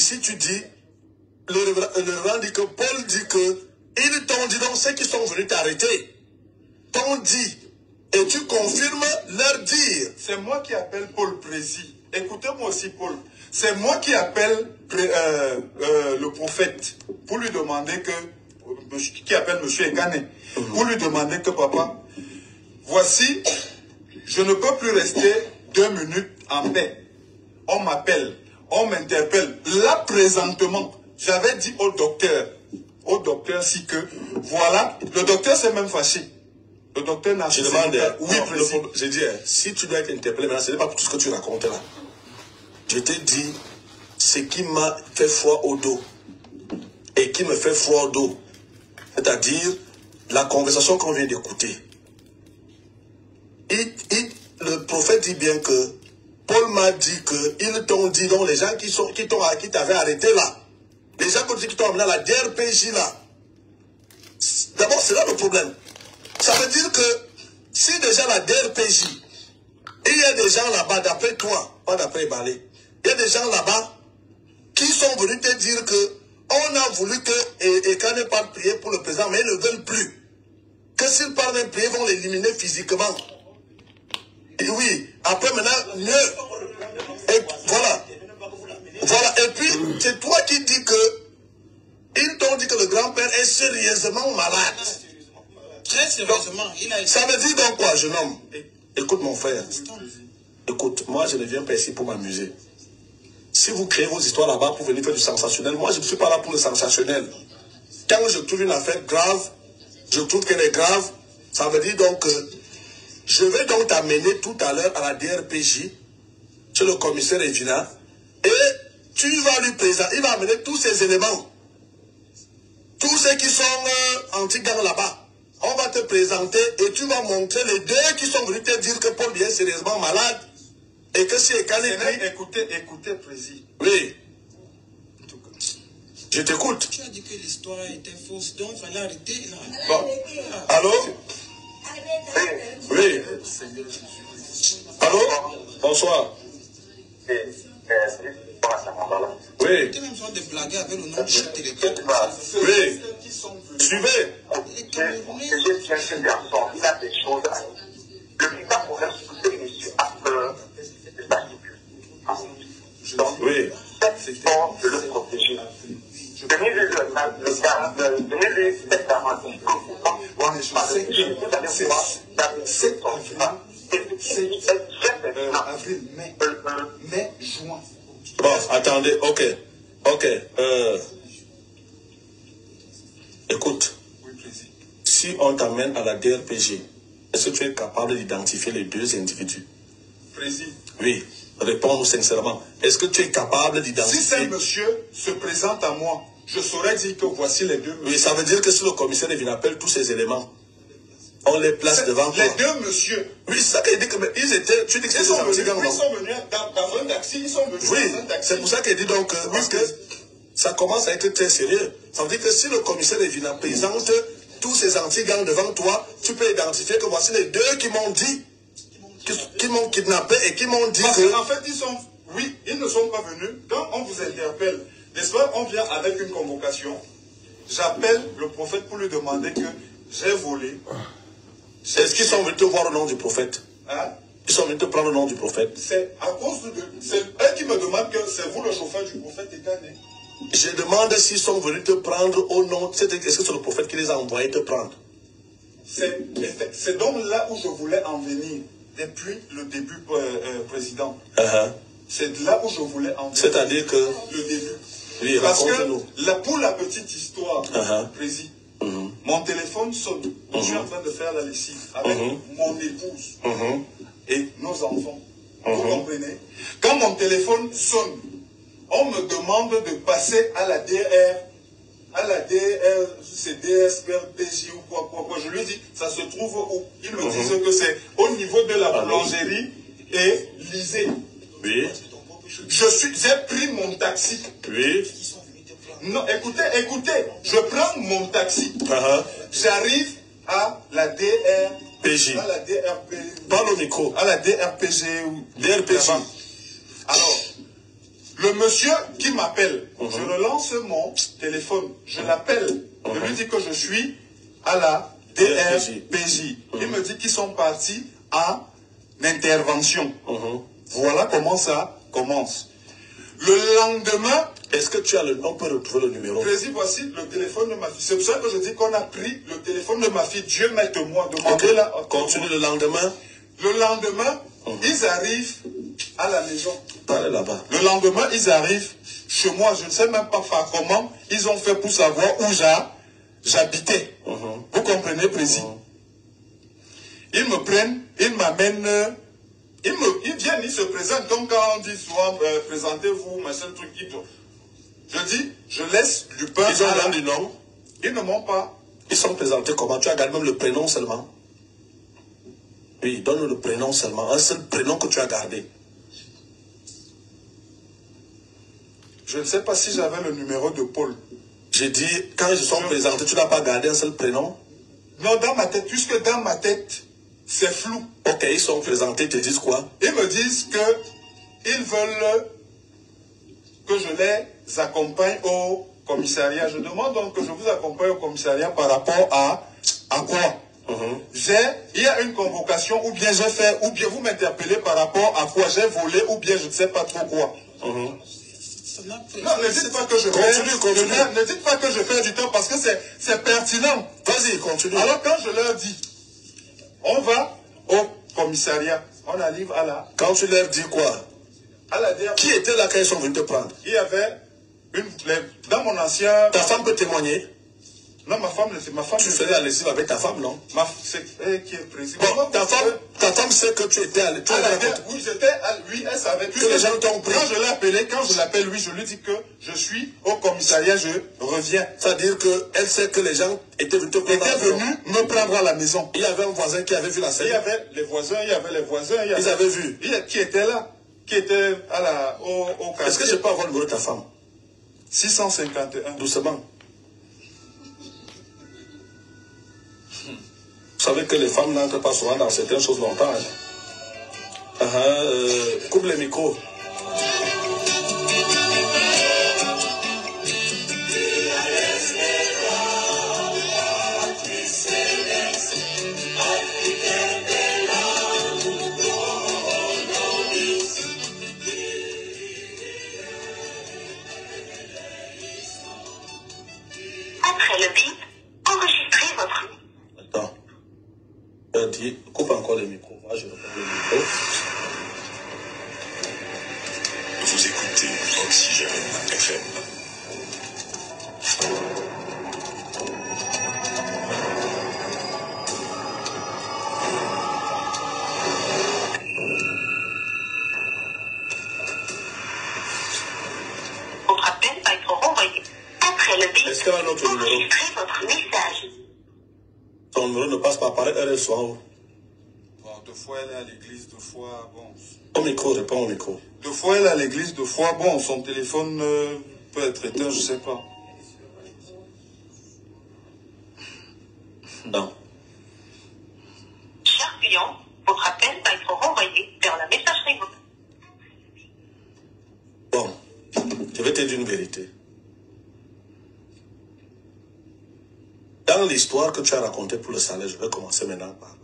Ici, tu dis, le révérend dit que Paul dit que, ils t'ont dit donc ceux qui sont venus t'arrêter, t'ont dit, et tu confirmes leur dire. C'est moi qui appelle Paul Prési. Écoutez-moi aussi, Paul. C'est moi qui appelle euh, euh, le prophète pour lui demander que. qui appelle M. Ekane. Pour lui demander que, papa, voici, je ne peux plus rester deux minutes en paix. On m'appelle, on m'interpelle. Là, présentement, j'avais dit au docteur, au docteur, si que, voilà, le docteur s'est même fâché. Le docteur n'a Je demande, euh, Oui, président. j'ai dit, euh, si tu dois être interpellé maintenant, ce n'est pas pour tout ce que tu racontes là. Je t'ai dit ce qui m'a fait froid au dos et qui me fait froid au dos. C'est-à-dire la conversation qu'on vient d'écouter. Il- le prophète dit bien que Paul m'a dit que ils t'ont dit, donc les gens qui sont qui t'ont qui t'avaient arrêté là, les gens qui t'ont amené à la DRPJ là, d'abord c'est là le problème. Ça veut dire que si déjà la DRPJ, il y a des gens là-bas, d'après toi, pas d'après Balé, il y a des gens là-bas qui sont venus te dire que on a voulu que et, et quand ne pas prier pour le président, mais ils ne veulent plus. Que s'ils parlent même prier, ils vont l'éliminer physiquement. Oui, après maintenant, mieux. Et voilà. Voilà. Et puis, c'est toi qui dis que ils t'ont dit que le grand-père est sérieusement malade. Très sérieusement, il a Ça veut dire donc quoi, jeune homme? Écoute mon frère. Écoute, moi je ne viens pas ici pour m'amuser. Si vous créez vos histoires là-bas pour venir faire du sensationnel, moi je ne suis pas là pour le sensationnel. Quand je trouve une affaire grave, je trouve qu'elle est grave, ça veut dire donc que je vais donc t'amener tout à l'heure à la DRPJ, chez le commissaire Evina, et tu vas lui présenter, il va amener tous ces éléments. Tous ceux qui sont euh, anti-gang là-bas. On va te présenter et tu vas montrer les deux qui sont venus te dire que Paul est sérieusement malade et que Seigneur, prie- Écoutez, écoutez, président. Oui. Je t'écoute. Tu as dit que l'histoire était fausse, donc il fallait arrêter là. Bon. Allô? Oui. Allô Bonsoir. c'est. Oui, oui. Suivez. C'est c'est bien ce garçon, il a des choses à dire. Le problème, c'est que monsieur a peur de la sécurité. Donc, Oui. fort de le protéger. Le le par le dessus, vous allez voir, la C'est euh, avril, mai, mai, juin. Bon, attendez, ok. Ok. euh, Écoute, Oui, président. si on t'amène à la DRPG, est-ce que tu es capable d'identifier les deux individus? Président. Oui. Réponds-nous sincèrement. Est-ce que tu es capable Si d'identifier ces monsieur se présente à moi, je saurais dire que voici les deux Oui, ça veut dire que si le commissaire vient appelle tous ces éléments, on les place devant toi. Les deux monsieur. Oui, c'est ça qu'il dit que mais ils étaient. Tu dis que Ils sont, venus, ils sont venus dans, dans un taxi, ils sont venus Oui, dans un taxi. c'est pour ça qu'il dit donc, euh, parce que ça commence à être très sérieux. Ça veut dire que si le commissaire Evina présente tous ces anti-gangs devant toi, tu peux identifier que voici les deux qui m'ont dit, qui, qui m'ont kidnappé et qui m'ont dit Parce que. qu'en fait, ils sont, oui, ils ne sont pas venus. Quand on vous interpelle, n'est-ce pas, on vient avec une convocation. J'appelle le prophète pour lui demander que j'ai volé. Est-ce qu'ils sont venus te voir au nom du prophète? Hein? Ils sont venus te prendre au nom du prophète. C'est à cause de. C'est eux qui me demandent que c'est vous le chauffeur du prophète Ekané. Je demande s'ils sont venus te prendre au nom. Est-ce que c'est le prophète qui les a envoyés te prendre? C'est c'est donc là où je voulais en venir depuis le début, euh, euh, président. Uh-huh. C'est là où je voulais en venir. C'est-à-dire que. le début. Oui, Parce que la, pour la petite histoire, Uh-huh. président, Mhm. mon téléphone sonne. Je suis en train de faire la lessive avec Mhm. mon épouse et nos enfants. Vous comprenez? Quand mon téléphone sonne, on me demande de passer à la DR, à la DR, c'est DSPRPJ ou quoi, quoi, quoi. Je lui dis, ça se trouve où? Ils me Mhm. disent que c'est au niveau de la Ah, boulangerie et lisez. Oui. Je suis, j'ai pris mon taxi. Oui. Non, écoutez, écoutez, je prends mon taxi. Uh-huh. J'arrive à la DR, PJ. à la DRP, Parle au micro. à la DRPG ou DRPJ. Alors, le monsieur qui m'appelle, Mhm. je relance mon téléphone, je l'appelle, je lui dis que je suis à la DRPJ. Il me dit qu'ils sont partis en intervention. Mhm. Voilà comment ça commence. Le lendemain, Est-ce que tu as le. On peut retrouver le numéro? Président, voici le téléphone de ma fille. C'est pour ça que je dis qu'on a pris le téléphone de ma fille. Dieu m'aide-moi. Ok. Demandez-la. Continue le lendemain. Le lendemain, ils arrivent à la maison. Allez là-bas. Le lendemain, ils arrivent chez moi. Je ne sais même pas par comment ils ont fait pour savoir où j'habitais. Mhm. Vous comprenez, Président Ils me prennent, ils m'amènent. Ils, me, ils viennent, ils se présentent. Comme quand on dit souvent, euh, présentez-vous, machin, truc. Ils, je dis, je laisse du pain. Ils ont à la- donné du nom. Ils ne m'ont pas. Ils sont présentés comment? Tu as gardé même le prénom seulement? Oui, donne le prénom seulement. Un seul prénom que tu as gardé. Je ne sais pas si j'avais le numéro de Paul. J'ai dit, quand ils se sont présentés, tu n'as pas gardé un seul prénom? Non, dans ma tête, puisque dans ma tête, c'est flou. Ok, ils sont présentés, ils te disent quoi? Ils me disent que ils veulent que je les accompagne au commissariat. Je demande donc que je vous accompagne au commissariat par rapport à, à quoi? Mhm. J'ai, il y a une convocation, ou bien j'ai fait, ou bien vous m'interpellez par rapport à quoi? J'ai volé, ou bien je ne sais pas trop quoi. Mhm. pas- Non, ne dites pas que je Continue, perds, continue. Ne, ne dites pas que je perds du temps parce que c'est pertinent. Vas-y, continue. Alors quand je leur dis, on va au commissariat, on arrive à la, Quand tu leur dis quoi? À la. Qui était là quand ils sont venus te prendre? Il y avait une, dans mon ancien, Ta femme peut témoigner non ma femme, c'est ma femme. Tu faisais la lessive avec ta femme, non? Ma, c'est elle qui est président. Bon, ta femme, ta femme sait que tu étais allé. Tu À la oui, j'étais, à- oui, elle savait. Que les gens t'ont pris. Quand je l'ai appelé, quand je l'appelle, oui, je lui dis que je suis au commissariat, je reviens. C'est-à-dire qu'elle sait que les gens étaient venus te Il prendre. me prendre à la maison. Il y avait un voisin qui avait vu la Il scène. y avait les voisins, il y avait les voisins. Il y avait, Ils avaient vu. il y a- qui était là, qui était à la, au, au Est-ce que je peux avoir le numéro de ta femme? 651. Doucement. Vous savez que les femmes n'entrent pas souvent dans certaines choses longtemps. hein. Euh, coupe les micros. Bon, deux fois elle est à l'église, deux fois, bon. Au micro, réponds au micro. Deux fois elle est à l'église, deux fois, bon, son téléphone euh, peut être éteint, je sais pas. Non. Cher client, votre appel va être renvoyé vers la messagerie vocale. Bon, je vais te dire une vérité. L'histoire que tu as racontée pour le salaire, je vais commencer maintenant par là.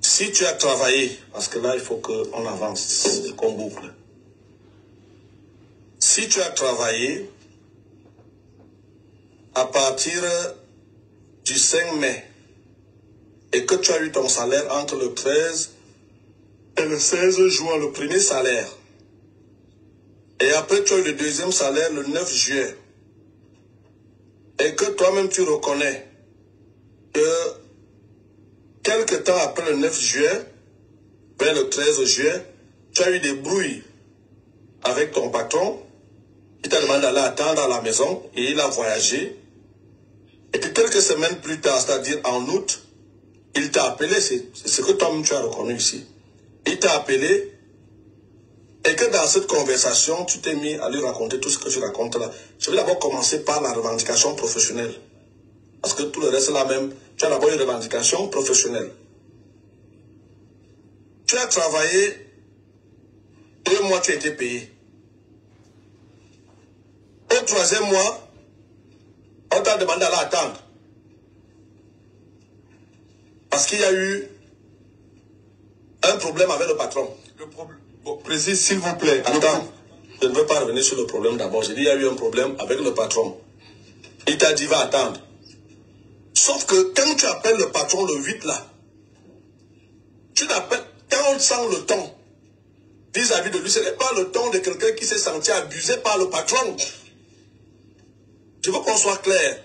Si tu as travaillé, parce que là, il faut qu'on avance, qu'on boucle. Si tu as travaillé à partir du 5 mai et que tu as eu ton salaire entre le 13 et le 16 juin, le premier salaire. Et après, tu as eu le deuxième salaire le 9 juillet. Et que toi-même, tu reconnais que quelque temps après le 9 juillet, vers le 13 juillet, tu as eu des brouilles avec ton patron. Il t'a demandé d'aller attendre à la maison et il a voyagé. Et puis quelques semaines plus tard, c'est-à-dire en août, il t'a appelé, c'est ce que toi-même tu as reconnu ici. Il t'a appelé et que dans cette conversation, tu t'es mis à lui raconter tout ce que tu racontes là. Je vais d'abord commencer par la revendication professionnelle. Parce que tout le reste là même, tu as d'abord une revendication professionnelle. Tu as travaillé deux mois, tu as été payé. Au troisième mois, on t'a demandé d'aller attendre. Parce qu'il y a eu un problème avec le patron. Le problème. Bon, précise, s'il vous plaît. Attends, je ne veux pas revenir sur le problème d'abord. J'ai dit il y a eu un problème avec le patron. Il t'a dit va attendre. Sauf que quand tu appelles le patron le 8 là, tu l'appelles, quand on sent le ton vis-à-vis de lui, ce n'est pas le ton de quelqu'un qui s'est senti abusé par le patron. Je veux qu'on soit clair.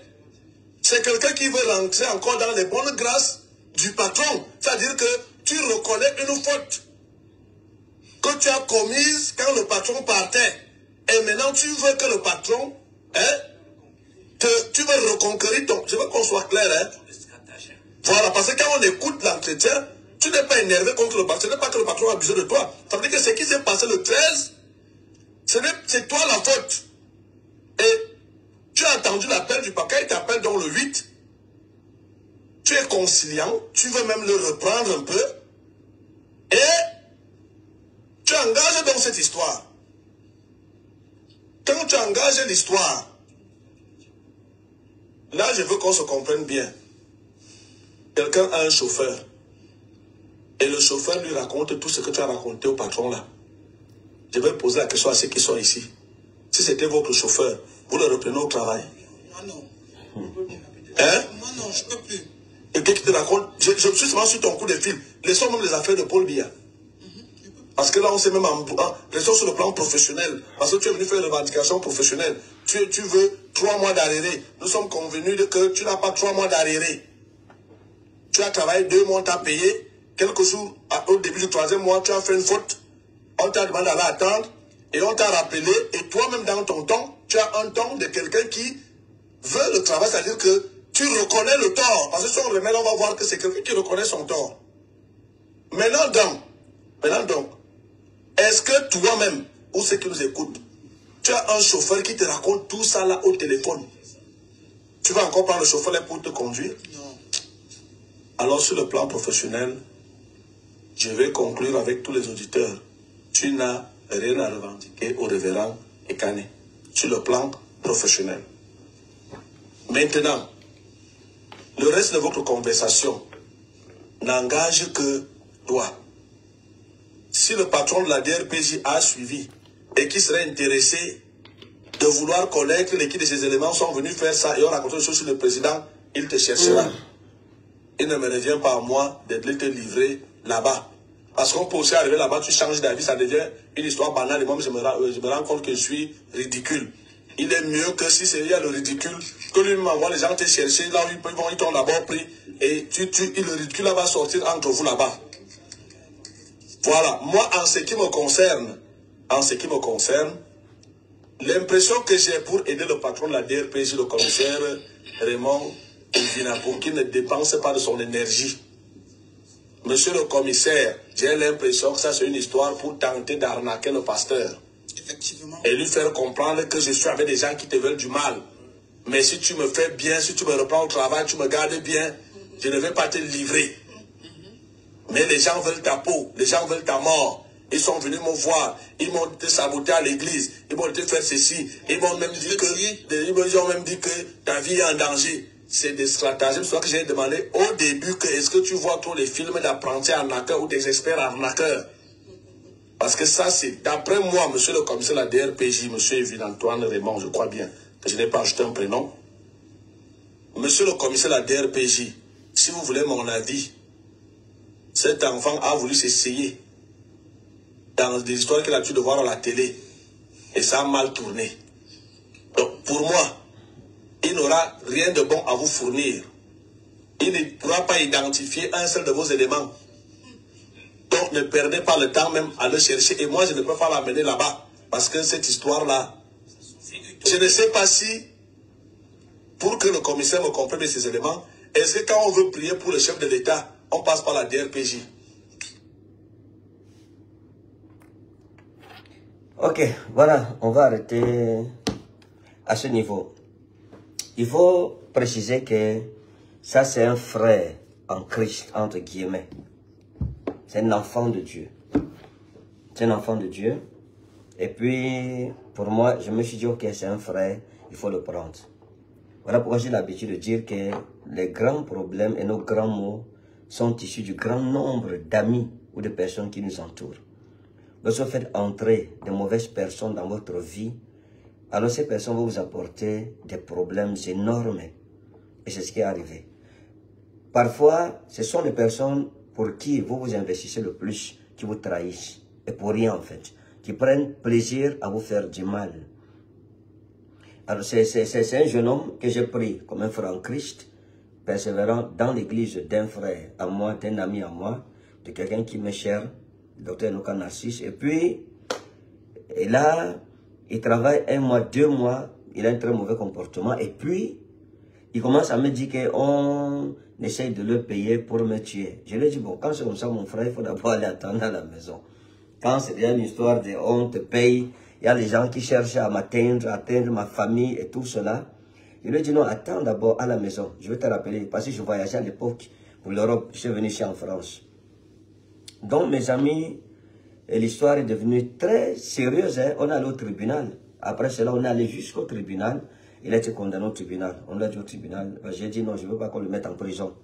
C'est quelqu'un qui veut rentrer encore dans les bonnes grâces du patron. C'est-à-dire que tu reconnais une faute que tu as commise quand le patron partait. Et maintenant, tu veux que le patron, hein, te- tu veux reconquérir ton... Je veux qu'on soit clair, hein. Voilà, parce que quand on écoute l'entretien, tu n'es pas énervé contre le patron. Ce n'est pas que le patron a abusé de toi. Ça veut dire que ce qui s'est passé le 13, ce n'est- c'est toi la faute. Et tu as entendu l'appel du paquet, il t'appelle donc le 8. Tu es conciliant, tu veux même le reprendre un peu. Et tu engages dans cette histoire. Quand tu engages l'histoire, là je veux qu'on se comprenne bien. Quelqu'un a un chauffeur. Et le chauffeur lui raconte tout ce que tu as raconté au patron là. Je vais poser la question à ceux qui sont ici. Si c'était votre chauffeur, vous le reprenez au travail. Moi non. Hein? Moi non, je peux plus. Quelqu'un qui te raconte, je, je suis seulement sur ton coup de fil. Laissons même les affaires de Paul Biya. Parce que là, on s'est même en. Restons sur le plan professionnel. Parce que tu es venu faire une revendication professionnelle. Tu, tu veux trois mois d'arrêt. Nous sommes convenus de que tu n'as pas trois mois d'arrêt. Tu as travaillé deux mois, on t'a payé. Quelques jours à- au début du troisième mois, tu as fait une faute. On t'a demandé d'aller attendre. Et on t'a rappelé. Et toi-même, dans ton temps, tu as un temps de quelqu'un qui veut le travail. C'est-à-dire que tu reconnais le tort. Parce que si on remet, on va voir que c'est quelqu'un qui reconnaît son tort. Maintenant donc, maintenant donc, est-ce que toi-même, ou ceux qui nous écoutent, tu as un chauffeur qui te raconte tout ça là au téléphone? Tu vas encore prendre le chauffeur là pour te conduire? Non. Alors sur le plan professionnel, je vais conclure avec tous les auditeurs. Tu n'as rien à revendiquer au révérend Ekane sur le plan professionnel. Maintenant, le reste de votre conversation n'engage que toi. Si le patron de la DRPJ a suivi et qui serait intéressé de vouloir connaître l'équipe de ces éléments sont venus faire ça et ont raconté des choses sur le président, il te cherchera. Il ne me revient pas à moi d'être te livrer là-bas. Parce qu'on peut aussi arriver là-bas, tu changes d'avis, ça devient une histoire banale et moi je me, rends, je me rends compte que je suis ridicule. Il est mieux que si c'est le ridicule, que lui m'envoie les gens te chercher, là où ils, vont, ils t'ont d'abord pris, et tu, tu, le ridicule va sortir entre vous là-bas. Voilà, moi en ce qui me concerne, en ce qui me concerne, l'impression que j'ai pour aider le patron de la DRPJ, le commissaire Raymond pour qu'il ne dépense pas de son énergie. Monsieur le commissaire, j'ai l'impression que ça c'est une histoire pour tenter d'arnaquer le pasteur. Effectivement. Et lui faire comprendre que je suis avec des gens qui te veulent du mal. Mais si tu me fais bien, si tu me reprends au travail, tu me gardes bien, je ne vais pas te livrer. Mais les gens veulent ta peau, les gens veulent ta mort. Ils sont venus me voir, ils m'ont te saboter à l'église, ils m'ont te faire ceci, ils m'ont même dit que, ils ont même dit que ta vie est en danger. C'est des stratagèmes, c'est que j'ai demandé au début que est-ce que tu vois tous les films d'apprentis arnaqueurs ou des experts arnaqueurs? Parce que ça, c'est, d'après moi, monsieur le commissaire de la DRPJ, monsieur Evin Antoine Raymond, je crois bien, que je n'ai pas ajouté un prénom. Monsieur le commissaire de la DRPJ, si vous voulez mon avis, cet enfant a voulu s'essayer dans des histoires qu'il a pu de voir à la télé. Et ça a mal tourné. Donc, pour moi, il n'aura rien de bon à vous fournir. Il ne pourra pas identifier un seul de vos éléments. Donc, ne perdez pas le temps même à le chercher. Et moi, je ne peux pas l'amener là-bas. Parce que cette histoire-là, je ne sais pas si, pour que le commissaire me comprenne ces éléments, est-ce que quand on veut prier pour le chef de l'État, on passe par la DRPJ Ok, voilà, on va arrêter à ce niveau. Il faut préciser que ça c'est un frère en Christ, entre guillemets. C'est un enfant de Dieu. C'est un enfant de Dieu. Et puis, pour moi, je me suis dit, ok, c'est un frère, il faut le prendre. Voilà pourquoi j'ai l'habitude de dire que les grands problèmes et nos grands mots sont issus du grand nombre d'amis ou de personnes qui nous entourent. Lorsque vous faites entrer de mauvaises personnes dans votre vie, alors ces personnes vont vous apporter des problèmes énormes. Et c'est ce qui est arrivé. Parfois, ce sont les personnes pour qui vous vous investissez le plus qui vous trahissent. Et pour rien en fait. Qui prennent plaisir à vous faire du mal. Alors c'est un jeune homme que j'ai pris comme un en Christ, persévérant dans l'église d'un frère à moi, d'un ami à moi, de quelqu'un qui m'est cher, le docteur Noka Narcisse. Et puis, et là, il travaille un mois, deux mois, il a un très mauvais comportement. Et puis, il commence à me dire qu'on essaye de le payer pour me tuer. Je lui ai dit, bon, quand c'est comme ça, mon frère, il faut d'abord aller attendre à la maison. Quand c'est une histoire de on te paye, il y a des gens qui cherchent à m'atteindre, atteindre ma famille et tout cela. Je lui dit, non, attends d'abord à la maison. Je vais te rappeler, parce que je voyageais à l'époque pour l'Europe. Je suis venu ici en France. Donc, mes amis, l'histoire est devenue très sérieuse. Hein. On est allé au tribunal. Après cela, on est allé jusqu'au tribunal. Il a été condamné au tribunal. On l'a dit au tribunal. J'ai dit non, je ne veux pas qu'on le mette en prison.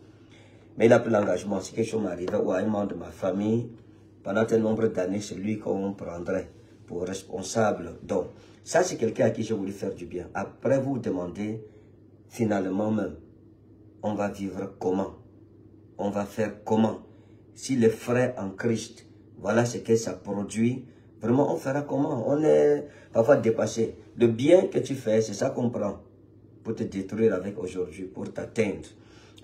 Mais il a pris l'engagement. Si quelque chose m'arrivait ou à un membre de ma famille, pendant un nombre d'années, c'est lui qu'on prendrait pour responsable. Donc, ça, c'est quelqu'un à qui j'ai voulu faire du bien. Après, vous demandez, finalement même, on va vivre comment? On va faire comment? Si les frères en Christ voilà ce que ça produit. Vraiment, on fera comment? On est parfois dépassé. Le bien que tu fais, c'est ça qu'on prend pour te détruire avec aujourd'hui, pour t'atteindre.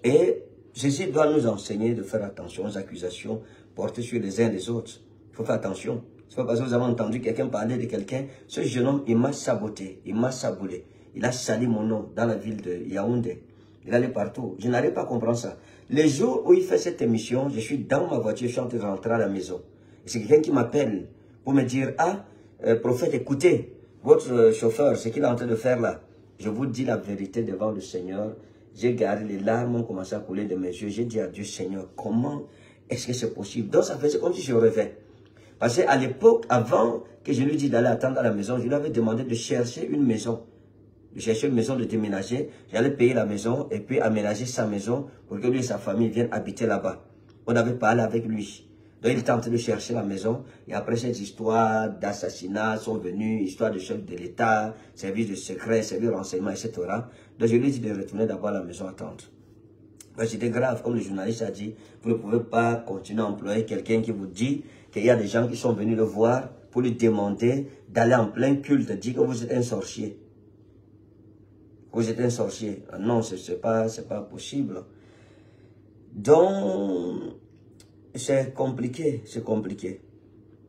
Et ceci doit nous enseigner de faire attention aux accusations portées sur les uns les autres. Il faut faire attention. C'est pas parce que vous avez entendu quelqu'un parler de quelqu'un. Ce jeune homme, il m'a saboté, il m'a saboulé. Il a sali mon nom dans la ville de Yaoundé. Il allait partout. Je n'arrive pas à comprendre ça. Les jours où il fait cette émission, je suis dans ma voiture, je suis en train de rentrer à la maison. C'est quelqu'un qui m'appelle pour me dire, ah, euh, prophète, écoutez, votre euh, chauffeur, ce qu'il est en train de faire là, je vous dis la vérité devant le Seigneur. J'ai gardé les larmes ont commencé à couler de mes yeux. J'ai dit à Dieu, Seigneur, comment est-ce que c'est possible? Donc ça faisait comme si je rêvais. Parce qu'à l'époque, avant que je lui dise d'aller attendre à la maison, je lui avais demandé de chercher une maison. De chercher une maison, de déménager. J'allais payer la maison et puis aménager sa maison pour que lui et sa famille viennent habiter là-bas. On avait parlé avec lui. Donc, il était en train de chercher la maison. Et après cette histoire d'assassinat, sont venus, histoire de chef de l'État, service de secret, service de renseignement, etc. Donc, je lui ai dit de retourner d'abord à la maison attendre. C'était grave, comme le journaliste a dit, vous ne pouvez pas continuer à employer quelqu'un qui vous dit qu'il y a des gens qui sont venus le voir pour lui demander d'aller en plein culte, dire que vous êtes un sorcier. Vous êtes un sorcier. Ah non, ce n'est pas, pas possible. Donc, c'est compliqué, c'est compliqué.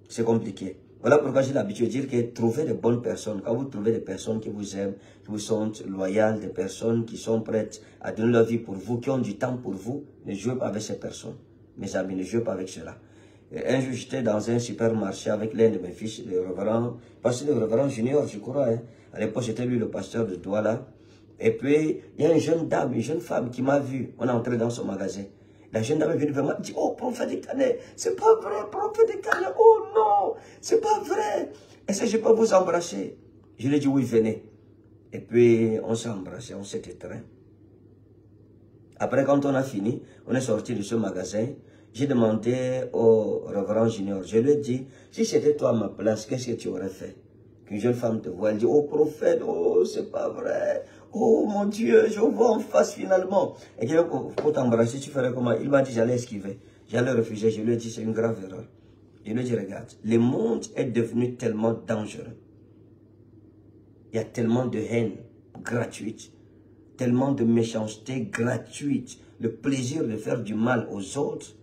C'est compliqué. Voilà pourquoi j'ai l'habitude de dire que trouver de bonnes personnes, quand vous trouvez des personnes qui vous aiment, qui vous sont loyales, des personnes qui sont prêtes à donner leur vie pour vous, qui ont du temps pour vous, ne jouez pas avec ces personnes. Mes amis, ne jouez pas avec cela. Un jour, j'étais dans un supermarché avec l'un de mes fils, le révérend, parce que le révérend junior, je crois. Hein. À l'époque, c'était lui le pasteur de Douala. Et puis, il y a une jeune dame, une jeune femme qui m'a vu. On est entré dans son magasin. La jeune dame est venue vers moi, dit, oh, prophète c'est pas vrai, prophète oh non, c'est pas vrai. Est-ce que je peux vous embrasser? Je lui ai dit, oui, venez. Et puis, on s'est embrassé, on s'est étreint. Après, quand on a fini, on est sorti de ce magasin. J'ai demandé au révérend junior, je lui ai dit, si c'était toi à ma place, qu'est-ce que tu aurais fait? Qu'une jeune femme te voit, elle dit, oh prophète, oh, c'est pas vrai. Oh mon Dieu, je vois en face finalement. Et qu'il pour t'embrasser, tu ferais comment? Il m'a dit, j'allais esquiver. J'allais refuser. Je lui ai dit, c'est une grave erreur. Je lui ai dit, regarde, le monde est devenu tellement dangereux. Il y a tellement de haine gratuite, tellement de méchanceté gratuite, le plaisir de faire du mal aux autres,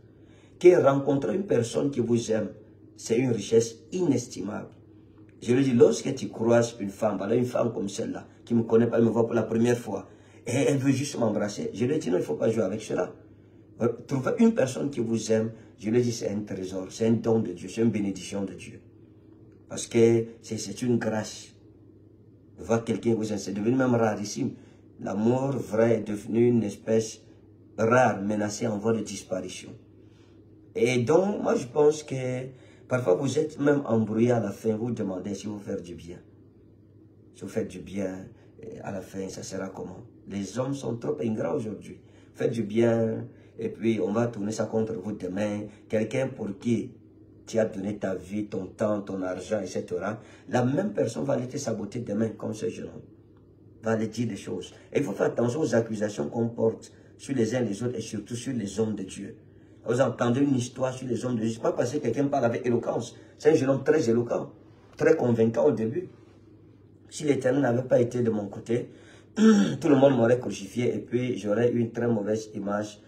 que rencontrer une personne qui vous aime, c'est une richesse inestimable. Je lui dit, lorsque tu croises une femme, voilà une femme comme celle-là, qui ne me connaît pas, elle me voit pour la première fois. Et elle veut juste m'embrasser. Je lui dit, non, il ne faut pas jouer avec cela. Trouver une personne qui vous aime, je lui dit, c'est un trésor, c'est un don de Dieu, c'est une bénédiction de Dieu. Parce que c'est une grâce. De voir quelqu'un vous aime, c'est devenu même rarissime. L'amour vrai est devenu une espèce rare, menacée en voie de disparition. Et donc, moi je pense que parfois vous êtes même embrouillé à la fin, vous demandez si vous faites du bien. Si vous faites du bien, à la fin, ça sera comment? Les hommes sont trop ingrats aujourd'hui. Faites du bien, et puis on va tourner ça contre vous demain. Quelqu'un pour qui tu as donné ta vie, ton temps, ton argent, etc. La même personne va aller te saboter demain, comme ce jeune homme. Va aller dire des choses. Et il faut faire attention aux accusations qu'on porte sur les uns les autres et surtout sur les hommes de Dieu. Vous entendez une histoire sur les hommes de Dieu. Ce n'est pas parce que quelqu'un parle avec éloquence. C'est un jeune homme très éloquent, très convaincant au début. Si l'Éternel n'avait pas été de mon côté, [clears throat] tout le monde m'aurait crucifié et puis j'aurais eu une très mauvaise image,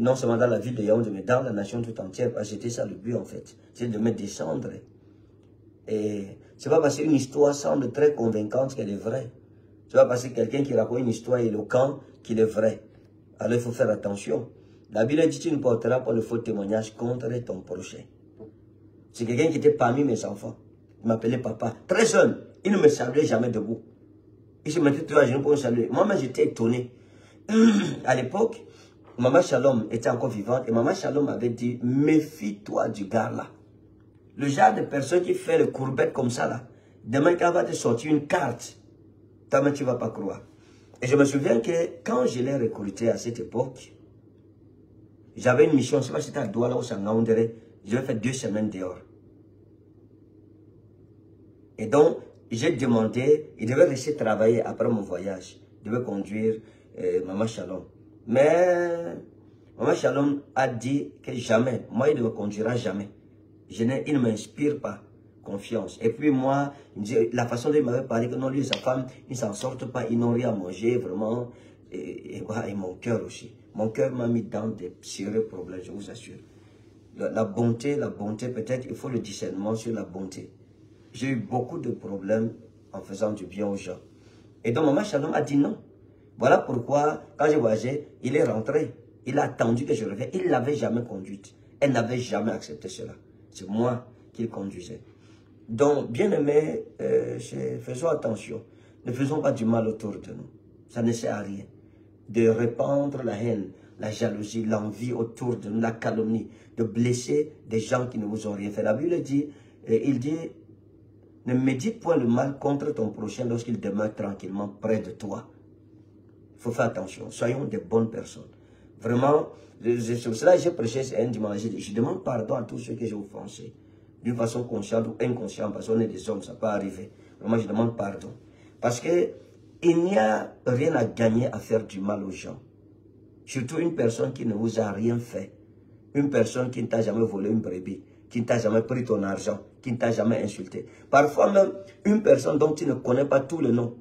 non seulement dans la ville de Yaoundé, mais dans la nation tout entière, c'était ça le but en fait, c'est de me descendre. Et c'est pas parce qu'une histoire semble très convaincante qu'elle est vraie. C'est pas parce que quelqu'un qui raconte une histoire éloquente qu'il est vrai. Alors il faut faire attention. La Bible dit tu ne porteras pas le faux témoignage contre ton prochain. C'est quelqu'un qui était parmi mes enfants. Il m'appelait papa. Très jeune. Il ne me saluait jamais debout. Il se mettait trois genoux pour me saluer. Moi-même, j'étais étonné. [clears throat] à l'époque, Maman Shalom était encore vivante et Maman Shalom avait dit, méfie-toi du gars là. Le genre de personne qui fait le courbette comme ça là, demain quand va te sortir une carte, toi-même tu ne vas pas croire. Et je me souviens que quand je l'ai recruté à cette époque, j'avais une mission, je ne sais pas si c'était à Douala ou à je vais faire deux semaines dehors. Et donc, j'ai demandé, il devait rester travailler après mon voyage. Il devait conduire euh, Maman Shalom. Mais Maman Shalom a dit que jamais, moi il ne me conduira jamais. Il ne m'inspire pas confiance. Et puis moi, la façon dont il m'avait parlé, que non, lui et sa femme, ils ne s'en sortent pas, ils n'ont rien à manger, vraiment. Et, et, mon cœur aussi. Mon cœur m'a mis dans des sérieux problèmes, je vous assure. la bonté, la bonté, peut-être il faut le discernement sur la bonté. J'ai eu beaucoup de problèmes en faisant du bien aux gens. Et donc, Maman Shalom a dit non. Voilà pourquoi, quand j'ai voyagé, il est rentré. Il a attendu que je revienne. Il ne l'avait jamais conduite. Elle n'avait jamais accepté cela. C'est moi qui le conduisais. Donc, bien aimé, euh, faisons attention. Ne faisons pas du mal autour de nous. Ça ne sert à rien. De répandre la haine, la jalousie, l'envie autour de nous, la calomnie, de blesser des gens qui ne vous ont rien fait. La Bible dit, il dit, ne médite point le mal contre ton prochain lorsqu'il demeure tranquillement près de toi. Il faut faire attention. Soyons des bonnes personnes. Vraiment, c'est pour cela que j'ai prêché un dimanche. Je demande pardon à tous ceux que j'ai offensés. D'une façon consciente ou inconsciente, parce qu'on est des hommes, ça peut arriver. Vraiment, je demande pardon. Parce que il n'y a rien à gagner à faire du mal aux gens. Surtout une personne qui ne vous a rien fait. Une personne qui ne t'a jamais volé une brebis, qui ne t'a jamais pris ton argent, qui ne t'a jamais insulté. Parfois même, une personne dont tu ne connais pas tout le nom,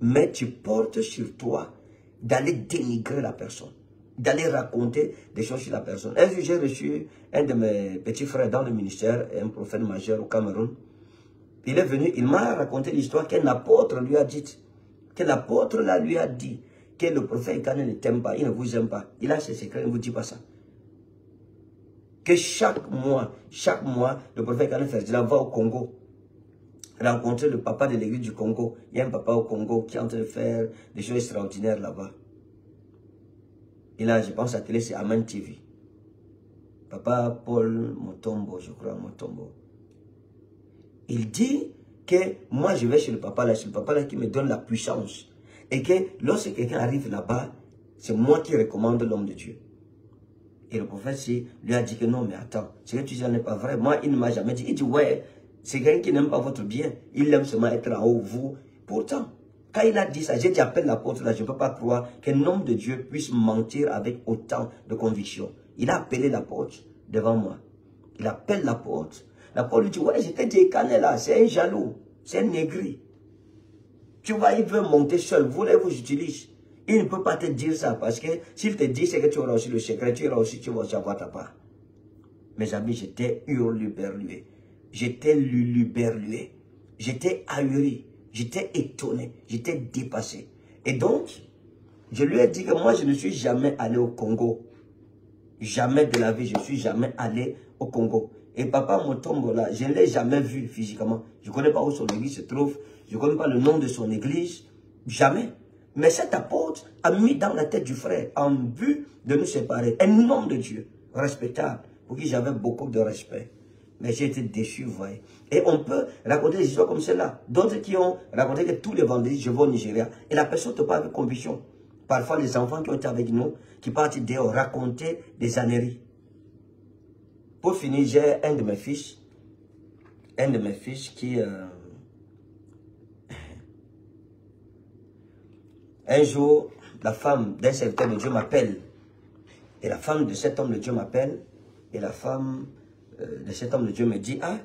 mais tu portes sur toi d'aller dénigrer la personne, d'aller raconter des choses sur la personne. Un jour, j'ai reçu un de mes petits frères dans le ministère, un prophète majeur au Cameroun. Il est venu, il m'a raconté l'histoire qu'un apôtre lui a dit, que l'apôtre là lui a dit, que le prophète Kane ne t'aime pas, il ne vous aime pas. Il a ses secrets, il ne vous dit pas ça. Que chaque mois, chaque mois, le prophète Kane Ferdinand va au Congo, rencontrer le papa de l'église du Congo. Il y a un papa au Congo qui est en train de faire des choses extraordinaires là-bas. Il a, je pense, la télé, c'est Amen TV. Papa Paul Motombo, je crois, Motombo. Il dit que moi, je vais chez le papa là, c'est le papa là qui me donne la puissance. Et que lorsque quelqu'un arrive là-bas, c'est moi qui recommande l'homme de Dieu. Et le prophète lui a dit que non, mais attends, ce que tu dis n'est pas vrai. Moi, il ne m'a jamais dit. Il dit, ouais, c'est quelqu'un qui n'aime pas votre bien. Il aime seulement être en haut, vous. Pourtant, quand il a dit ça, j'ai dit, appelle l'apôtre là, je ne peux pas croire qu'un homme de Dieu puisse mentir avec autant de conviction. Il a appelé l'apôtre devant moi. Il appelle l'apôtre. L'apôtre lui dit, ouais, j'étais décané là, c'est un jaloux, c'est un négri. Tu vois, il veut monter seul, vous les vous utilisez. Il ne peut pas te dire ça parce que s'il te dit c'est que tu auras aussi le secret, tu auras aussi, tu vas savoir ta part. Mes amis, j'étais hurluberlué. J'étais luluberlué. J'étais ahuri. J'étais étonné. J'étais dépassé. Et donc, je lui ai dit que moi, je ne suis jamais allé au Congo. Jamais de la vie, je ne suis jamais allé au Congo. Et papa Motombo, là, je ne l'ai jamais vu physiquement. Je ne connais pas où son église se trouve. Je ne connais pas le nom de son église. Jamais. Mais cet apôtre a mis dans la tête du frère, en vue de nous séparer, un homme de Dieu, respectable, pour qui j'avais beaucoup de respect. Mais j'ai été déçu, vous voyez. Et on peut raconter des histoires comme celle-là. D'autres qui ont raconté que tous les vendredis, je vais au Nigeria. Et la personne te parle avec conviction. Parfois, les enfants qui ont été avec nous, qui partent dehors, raconter des âneries. Pour finir, j'ai un de mes fils, un de mes fils qui... Euh, un jour, la femme d'un serviteur de Dieu m'appelle. Et la femme de cet homme de Dieu m'appelle. Et la femme euh, de cet homme de Dieu me dit, ah,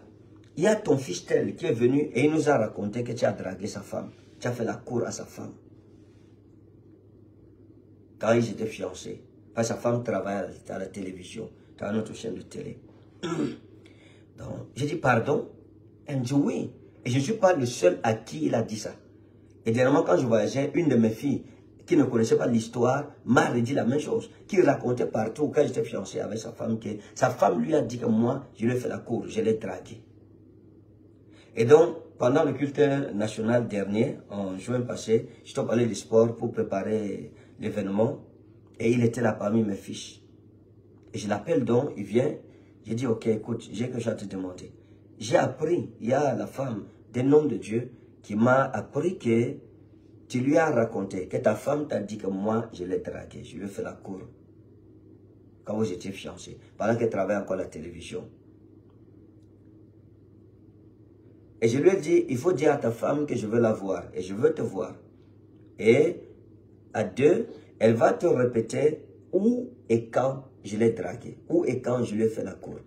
il y a ton fils tel qui est venu et il nous a raconté que tu as dragué sa femme. Tu as fait la cour à sa femme. Quand ils étaient fiancés. Parce que sa femme travaille à la télévision, dans notre chaîne de télé. [coughs] Donc, j'ai dit pardon. Elle me dit oui. Et je ne suis pas le seul à qui il a dit ça. Et dernièrement, quand je voyageais, une de mes filles qui ne connaissait pas l'histoire m'a redit la même chose. Qui racontait partout, quand j'étais fiancé avec sa femme, que sa femme lui a dit que moi, je lui ai fait la cour, je l'ai dragué. Et donc, pendant le culte national dernier, en juin passé, je suis allé du sport pour préparer l'événement. Et il était là parmi mes fiches. Et je l'appelle donc, il vient. J'ai dit, ok, écoute, j'ai quelque chose à te demander. J'ai appris, il y a la femme d'un homme de Dieu qui m'a appris que tu lui as raconté que ta femme t'a dit que moi, je l'ai dragué, je lui ai fait la cour. Quand vous étiez fiancés, pendant qu'elle travaillait encore à la télévision. Et je lui ai dit, il faut dire à ta femme que je veux la voir et je veux te voir. Et à deux, elle va te répéter où et quand je l'ai dragué, où et quand je lui ai fait la cour?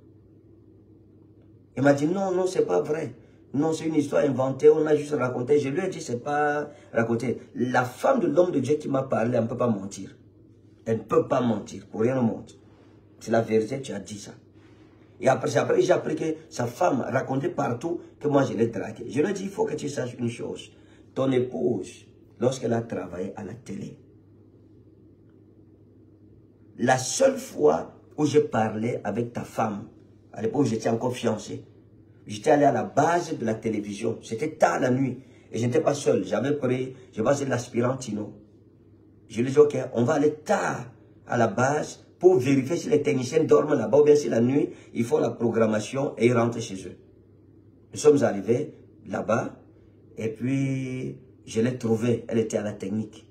Il m'a dit, non, non, c'est pas vrai. Non, c'est une histoire inventée, on a juste raconté. Je lui ai dit, c'est pas raconté. La femme de l'homme de Dieu qui m'a parlé, elle ne peut pas mentir. Elle ne peut pas mentir, pour rien au monde. C'est la vérité, tu as dit ça. Et après, après j'ai appris que sa femme racontait partout que moi je l'ai dragué. Je lui ai dit, il faut que tu saches une chose. Ton épouse, lorsqu'elle a travaillé à la télé, la seule fois où j'ai parlé avec ta femme, à l'époque où j'étais encore fiancé, j'étais allé à la base de la télévision. C'était tard la nuit. Et je n'étais pas seul. J'avais pris, je passé l'aspirant Tino. Je lui ai dit, ok, on va aller tard à la base pour vérifier si les techniciens dorment là-bas ou bien si la nuit, ils font la programmation et ils rentrent chez eux. Nous sommes arrivés là-bas et puis je l'ai trouvée. Elle était à la technique.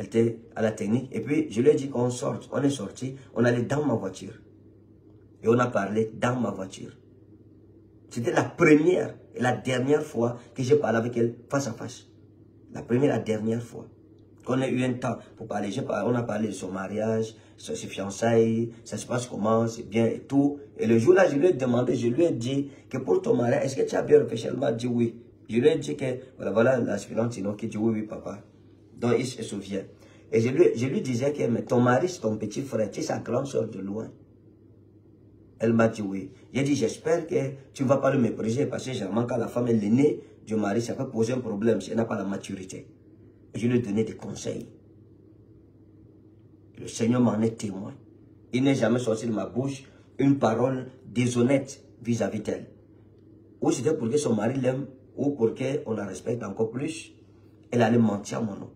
Elle était à la technique. Et puis, je lui ai dit qu'on sorte. On est sorti. On allait dans ma voiture. Et on a parlé dans ma voiture. C'était la première et la dernière fois que j'ai parlé avec elle face à face. La première et la dernière fois. Qu'on a eu un temps pour parler. On a parlé de son mariage, de ses fiançailles, ça se passe comment, c'est bien et tout. Et le jour-là, je lui ai demandé, je lui ai dit que pour ton mariage, est-ce que tu as bien réfléchi Elle m'a dit oui. Je lui ai dit que, voilà, voilà la suivante, sinon qui dit oui, oui, papa. Donc il se souvient. Et je lui, disais que ton mari, c'est ton petit frère, tu es sa grande soeur de loin. Elle m'a dit oui. J'ai dit, j'espère que tu ne vas pas le mépriser parce que généralement, quand la femme est l'aînée du mari, ça peut poser un problème si elle n'a pas la maturité. Je lui ai donné des conseils. Le Seigneur m'en est témoin. Il n'est jamais sorti de ma bouche une parole déshonnête vis-à-vis d'elle. Ou c'était pour que son mari l'aime, ou pour qu'on la respecte encore plus. Elle allait mentir à mon nom.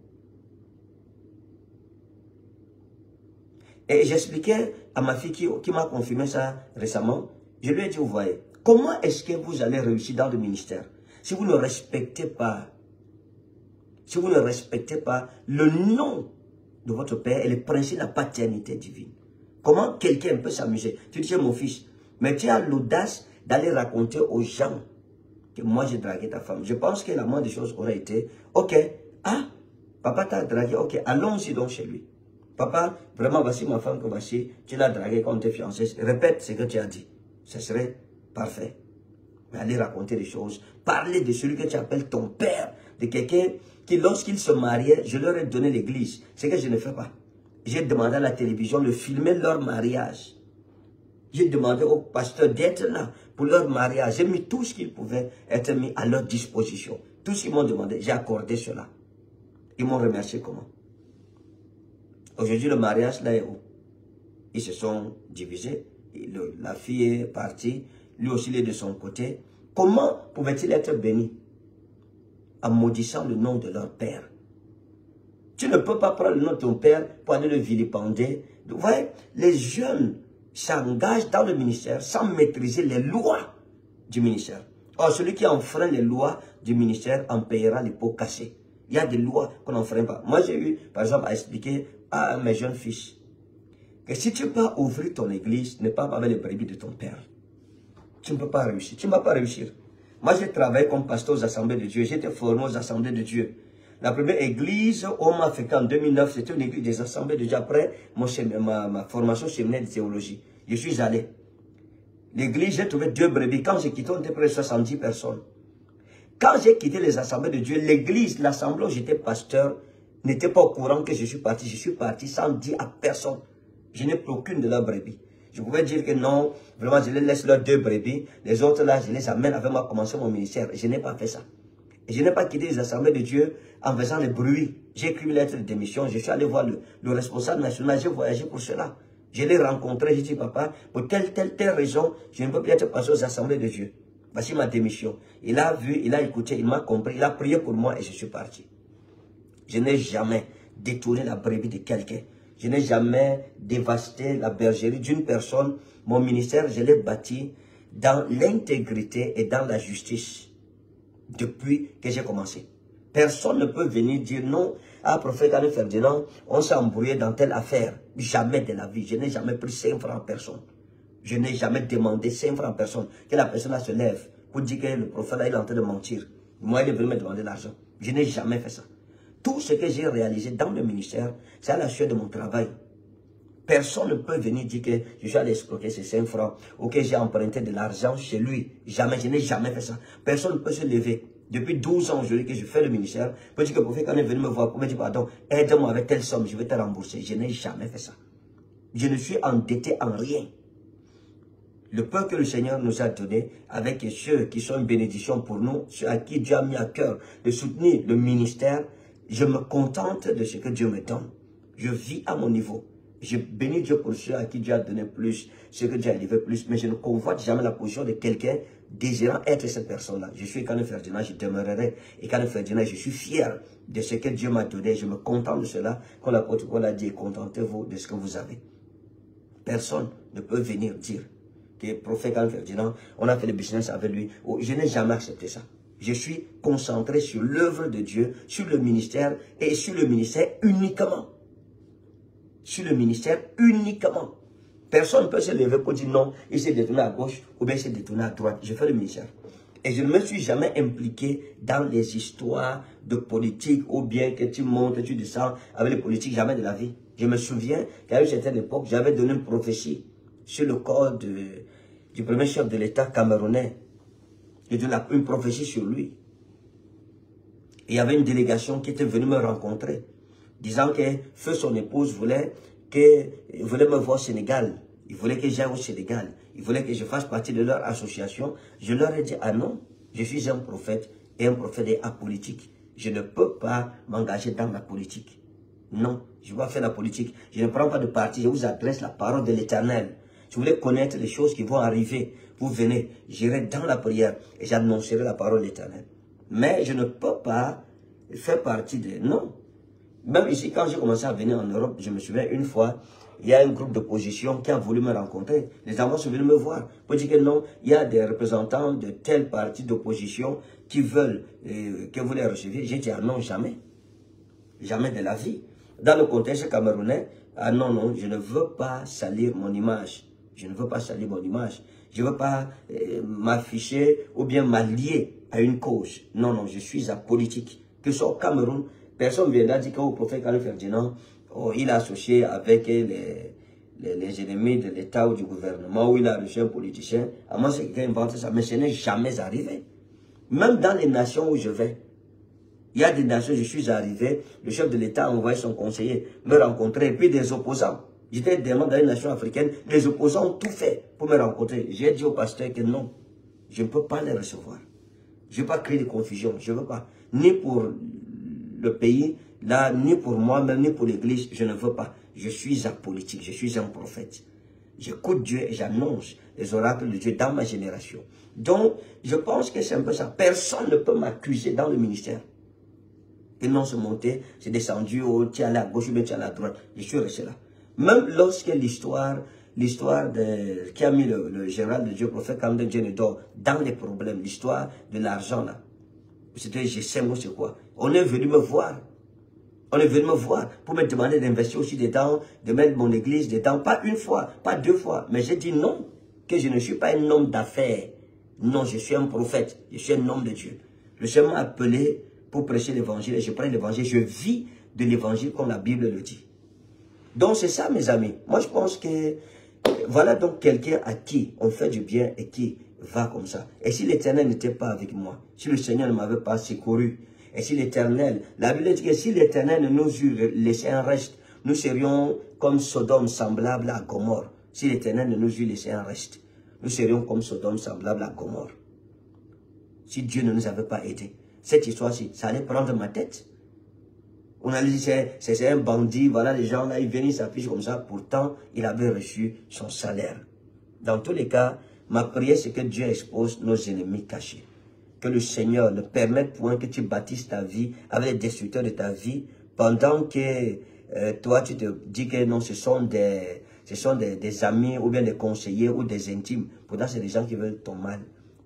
Et j'expliquais à ma fille qui, qui m'a confirmé ça récemment, je lui ai dit, vous voyez, comment est-ce que vous allez réussir dans le ministère si vous ne respectez pas, si vous ne respectez pas le nom de votre père et le principe de la paternité divine? Comment quelqu'un peut s'amuser? Tu dis, mon fils, mais tu as l'audace d'aller raconter aux gens que moi j'ai dragué ta femme. Je pense que la moindre des choses aurait été, ok, ah, papa t'a dragué, ok, allons-y donc chez lui. Papa, vraiment, voici ma femme que voici, tu l'as draguée quand tu es fiancé. Répète ce que tu as dit. Ce serait parfait. Mais aller raconter des choses, parler de celui que tu appelles ton père, de quelqu'un qui, lorsqu'il se mariait, je leur ai donné l'église. Ce que je ne fais pas. J'ai demandé à la télévision de filmer leur mariage. J'ai demandé au pasteur d'être là pour leur mariage. J'ai mis tout ce qu'ils pouvaient être mis à leur disposition. Tout ce qu'ils m'ont demandé, j'ai accordé cela. Ils m'ont remercié comment? Aujourd'hui, le mariage, là est où Ils se sont divisés. la fille est partie. Lui aussi, il est de son côté. Comment pouvait-il être béni En maudissant le nom de leur père? Tu ne peux pas prendre le nom de ton père pour aller le vilipender. Vous voyez, les jeunes s'engagent dans le ministère sans maîtriser les lois du ministère. Or, celui qui enfreint les lois du ministère en payera les pots cassés. Il y a des lois qu'on n'enfreint pas. Moi, j'ai eu, par exemple, à expliquer à mes jeunes fils que si tu peux ouvrir ton église, ne pas avec les brebis de ton père. Tu ne peux pas réussir. Tu ne vas pas réussir. Moi, j'ai travaillé comme pasteur aux assemblées de Dieu. J'étais formé aux assemblées de Dieu. La première église on m'a fait en 2009, c'était une église des assemblées de Dieu. Après mon, ma, ma formation séminaire de théologie, je suis allé. L'église, j'ai trouvé deux brebis. Quand j'ai quitté, on était près de 70 personnes. Quand j'ai quitté les assemblées de Dieu, l'église, l'assemblée où j'étais pasteur, n'était pas au courant que je suis parti. Je suis parti sans dire à personne. Je n'ai aucune de leurs brebis. Je pouvais dire que non, vraiment, je les laisse leurs deux brebis. Les autres là, je les amène avec moi commencer mon ministère. Je n'ai pas fait ça. Je n'ai pas quitté les assemblées de Dieu en faisant le bruit. J'ai écrit une lettre de démission. Je suis allé voir le, le responsable national. J'ai voyagé pour cela. Je l'ai rencontré. J'ai dit, papa, pour telle, telle, telle raison, je ne peux plus être passé aux assemblées de Dieu. Voici ma démission. Il a vu, il a écouté, il m'a compris, il a prié pour moi et je suis parti. Je n'ai jamais détourné la brebis de quelqu'un. Je n'ai jamais dévasté la bergerie d'une personne. Mon ministère, je l'ai bâti dans l'intégrité et dans la justice depuis que j'ai commencé. Personne ne peut venir dire non à prophète Anne Ferdinand, on s'est embrouillé dans telle affaire. Jamais de la vie. Je n'ai jamais pris 5 francs en personne. Je n'ai jamais demandé 5 francs en personne. Que la personne se lève pour dire que le prophète là, il est en train de mentir. Moi, il est venu me demander l'argent. Je n'ai jamais fait ça. Tout ce que j'ai réalisé dans le ministère, c'est à la suite de mon travail. Personne ne peut venir dire que je suis allé escroquer ces 5 francs ou que j'ai emprunté de l'argent chez lui. Jamais, je n'ai jamais fait ça. Personne ne peut se lever. Depuis 12 ans aujourd'hui que je fais le ministère, pour dire que le prophète quand est venu me voir, pour me dire pardon, aide-moi avec telle somme, je vais te rembourser. Je n'ai jamais fait ça. Je ne suis endetté en rien. Le peuple que le Seigneur nous a donné, avec ceux qui sont une bénédiction pour nous, ceux à qui Dieu a mis à cœur de soutenir le ministère, je me contente de ce que Dieu me donne. Je vis à mon niveau. Je bénis Dieu pour ceux à qui Dieu a donné plus, ceux que Dieu a livré plus, mais je ne convoite jamais la position de quelqu'un désirant être cette personne-là. Je suis Canon Ferdinand, je demeurerai. Et Canon Ferdinand, je suis fier de ce que Dieu m'a donné. Je me contente de cela. Quand l'apôtre Paul a dit, contentez-vous de ce que vous avez. Personne ne peut venir dire que le prophète Canon Ferdinand, on a fait le business avec lui. Je n'ai jamais accepté ça. Je suis concentré sur l'œuvre de Dieu, sur le ministère et sur le ministère uniquement. Sur le ministère uniquement. Personne ne peut se lever pour dire non, il s'est détourné à gauche ou bien il s'est détourné à droite. Je fais le ministère. Et je ne me suis jamais impliqué dans les histoires de politique ou bien que tu montes, tu descends avec les politiques, jamais de la vie. Je me souviens qu'à une certaine époque, j'avais donné une prophétie sur le corps du premier chef de l'État camerounais. J'ai donné une prophétie sur lui. Et il y avait une délégation qui était venue me rencontrer, disant que feu son épouse voulait, que, voulait me voir au Sénégal. Il voulait que j'aille au Sénégal. Il voulait que je fasse partie de leur association. Je leur ai dit, ah non, je suis un prophète et un prophète est apolitique. Je ne peux pas m'engager dans la politique. Non, je vais faire la politique. Je ne prends pas de parti. Je vous adresse la parole de l'éternel. Vous voulez connaître les choses qui vont arriver, vous venez, j'irai dans la prière et j'annoncerai la parole de l'éternel. Mais je ne peux pas faire partie de... Non. Même ici, quand j'ai commencé à venir en Europe, je me souviens une fois, il y a un groupe d'opposition qui a voulu me rencontrer. Les enfants sont venus me voir pour dire que non, il y a des représentants de tel parti d'opposition qui veulent euh, que vous les receviez. J'ai dit, ah non, jamais. Jamais de la vie. Dans le contexte camerounais, ah non, non, je ne veux pas salir mon image. Je ne veux pas salir mon image. Je ne veux pas euh, m'afficher ou bien m'allier à une cause. Non, non, je suis apolitique. Que ce soit au Cameroun, personne ne viendra dire qu'au prophète Khalil Ferdinand, oh, il est associé avec les, les, les ennemis de l'État ou du gouvernement, ou il a reçu un politicien. À moi, c'est quelqu'un invente ça, mais ce n'est jamais arrivé. Même dans les nations où je vais, il y a des nations, je suis arrivé, le chef de l'État a envoyé son conseiller me rencontrer, et puis des opposants. J'étais demandé dans une nation africaine, les opposants ont tout fait pour me rencontrer. J'ai dit au pasteur que non, je ne peux pas les recevoir. Je ne veux pas créer de confusion, je ne veux pas. Ni pour le pays, là, ni pour moi-même, ni pour l'église, je ne veux pas. Je suis apolitique, je suis un prophète. J'écoute Dieu et j'annonce les oracles de Dieu dans ma génération. Donc, je pense que c'est un peu ça. Personne ne peut m'accuser dans le ministère. Ils n'ont se monté, c'est descendu, oh, tu es allé à gauche bien tu es allé à droite. Je suis resté là. Même lorsque l'histoire, l'histoire de, qui a mis le, général de Dieu, prophète Camden Genedor, dans les problèmes, l'histoire de l'argent là. C'était, je sais moi c'est quoi? On est venu me voir. On est venu me voir pour me demander d'investir aussi dedans, de mettre mon église dedans. Pas une fois, pas deux fois. Mais j'ai dit non, que je ne suis pas un homme d'affaires. Non, je suis un prophète. Je suis un homme de Dieu. Le Seigneur m'a appelé pour prêcher l'évangile je prends l'évangile. Je vis de l'évangile comme la Bible le dit. Donc c'est ça mes amis. Moi je pense que voilà donc quelqu'un à qui on fait du bien et qui va comme ça. Et si l'éternel n'était pas avec moi, si le Seigneur ne m'avait pas secouru, et si l'éternel, la Bible dit que si l'éternel ne nous eût laissé un reste, nous serions comme Sodome semblable à Gomorre. Si l'éternel ne nous eût laissé un reste, nous serions comme Sodome semblable à Gomorre. Si Dieu ne nous avait pas aidés. Cette histoire-ci, ça allait prendre ma tête. On allait dire, c'est un bandit, voilà, les gens là, ils viennent, ils s'affichent comme ça. Pourtant, il avait reçu son salaire. Dans tous les cas, ma prière, c'est que Dieu expose nos ennemis cachés. Que le Seigneur ne permette point que tu bâtisses ta vie avec les destructeurs de ta vie, pendant que euh, toi, tu te dis que non, ce sont des, ce sont des, amis ou bien des conseillers ou des intimes. Pourtant, c'est des gens qui veulent ton mal.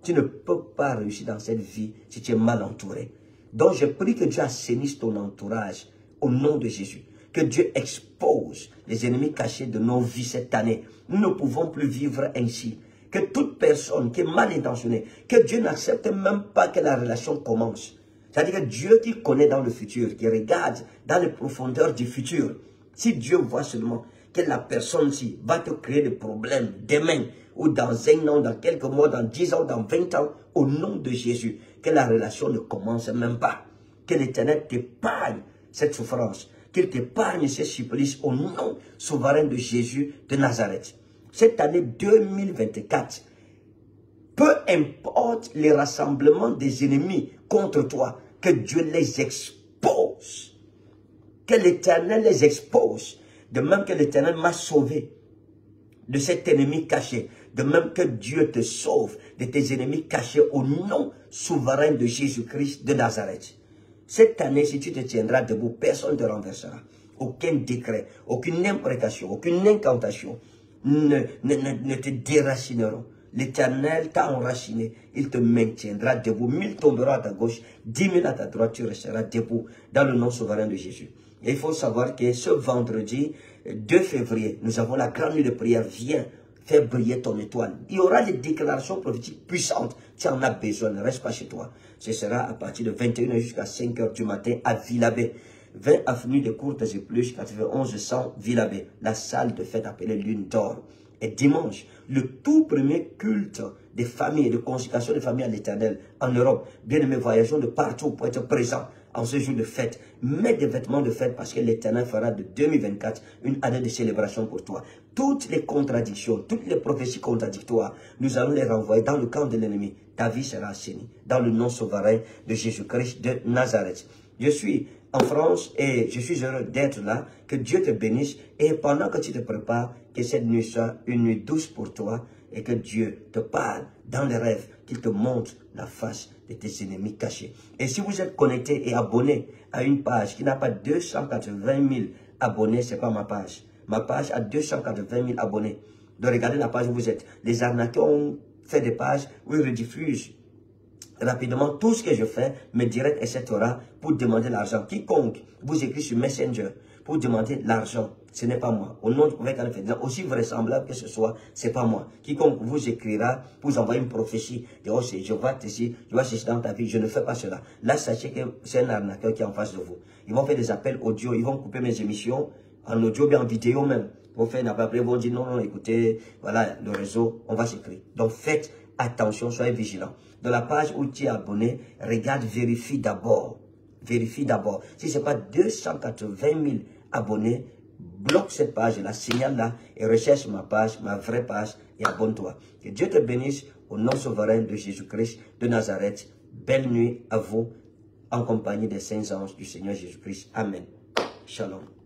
Tu ne peux pas réussir dans cette vie si tu es mal entouré. Donc, je prie que Dieu assainisse ton entourage au nom de Jésus. Que Dieu expose les ennemis cachés de nos vies cette année. Nous ne pouvons plus vivre ainsi. Que toute personne qui est mal intentionnée, que Dieu n'accepte même pas que la relation commence. C'est-à-dire que Dieu qui connaît dans le futur, qui regarde dans les profondeurs du futur, si Dieu voit seulement que la personne-ci va te créer des problèmes demain, ou dans un an, dans quelques mois, dans dix ans, dans vingt ans, au nom de Jésus, que la relation ne commence même pas. Que l'Éternel t'épargne cette souffrance, qu'il t'épargne ces supplices au nom souverain de Jésus de Nazareth. Cette année 2024, peu importe les rassemblements des ennemis contre toi, que Dieu les expose. Que l'Éternel les expose. De même que l'Éternel m'a sauvé de cet ennemi caché. De même que Dieu te sauve de tes ennemis cachés au nom souverain de Jésus-Christ de Nazareth. Cette année, si tu te tiendras debout, personne ne te renversera. Aucun décret, aucune imprécation, aucune incantation ne, te déracineront. L'éternel t'a enraciné, il te maintiendra debout. Mille tomberont à ta gauche, dix mille à ta droite, tu resteras debout dans le nom souverain de Jésus. Et il faut savoir que ce vendredi 2 février, nous avons la grande nuit de prière. Viens, fais briller ton étoile. Il y aura des déclarations prophétiques puissantes. Tu en as besoin, ne reste pas chez toi. Ce sera à partir de 21h jusqu'à 5h du matin à Villabé. 20 avenue de Courtes et Pluches, 91 100 Villabé. La salle de fête appelée Lune d'Or. Et dimanche, le tout premier culte des familles, de consécration des familles à l'éternel en Europe. Bien aimés, voyageons de partout pour être présents en ce jour de fête. Mets des vêtements de fête parce que l'éternel fera de 2024 une année de célébration pour toi. Toutes les contradictions, toutes les prophéties contradictoires, nous allons les renvoyer dans le camp de l'ennemi. Ta vie sera assainie dans le nom souverain de Jésus-Christ de Nazareth. Je suis en France et je suis heureux d'être là. Que Dieu te bénisse et pendant que tu te prépares, que cette nuit soit une nuit douce pour toi et que Dieu te parle dans les rêves, qu'il te montre la face de tes ennemis cachés. Et si vous êtes connecté et abonné à une page qui n'a pas 280 000 abonnés, c'est pas ma page. Ma page a 280 000 abonnés. De regarder la page où vous êtes. Les arnaqueurs ont fait des pages où ils rediffusent rapidement tout ce que je fais, mes directs, etc. pour demander l'argent. Quiconque vous écrit sur Messenger pour demander l'argent, ce n'est pas moi. Au nom du prophète aussi vraisemblable que ce soit, c'est pas moi. Quiconque vous écrira vous envoyer une prophétie, de, oh, je vois ici, je vois ceci dans ta vie, je ne fais pas cela. Là, sachez que c'est un arnaqueur qui est en face de vous. Ils vont faire des appels audio, ils vont couper mes émissions en audio, bien en vidéo même. Vont faire un appel, ils vont dire non, non, écoutez, voilà, le réseau, on va s'écrire. Donc faites attention, soyez vigilants. De la page où tu es abonné, regarde, vérifie d'abord. Vérifie d'abord. Si ce n'est pas 280 000 abonnés, bloque cette page, la signale là et recherche ma page, ma vraie page et abonne-toi. Que Dieu te bénisse au nom souverain de Jésus-Christ de Nazareth. Belle nuit à vous en compagnie des saints anges du Seigneur Jésus-Christ. Amen. Shalom.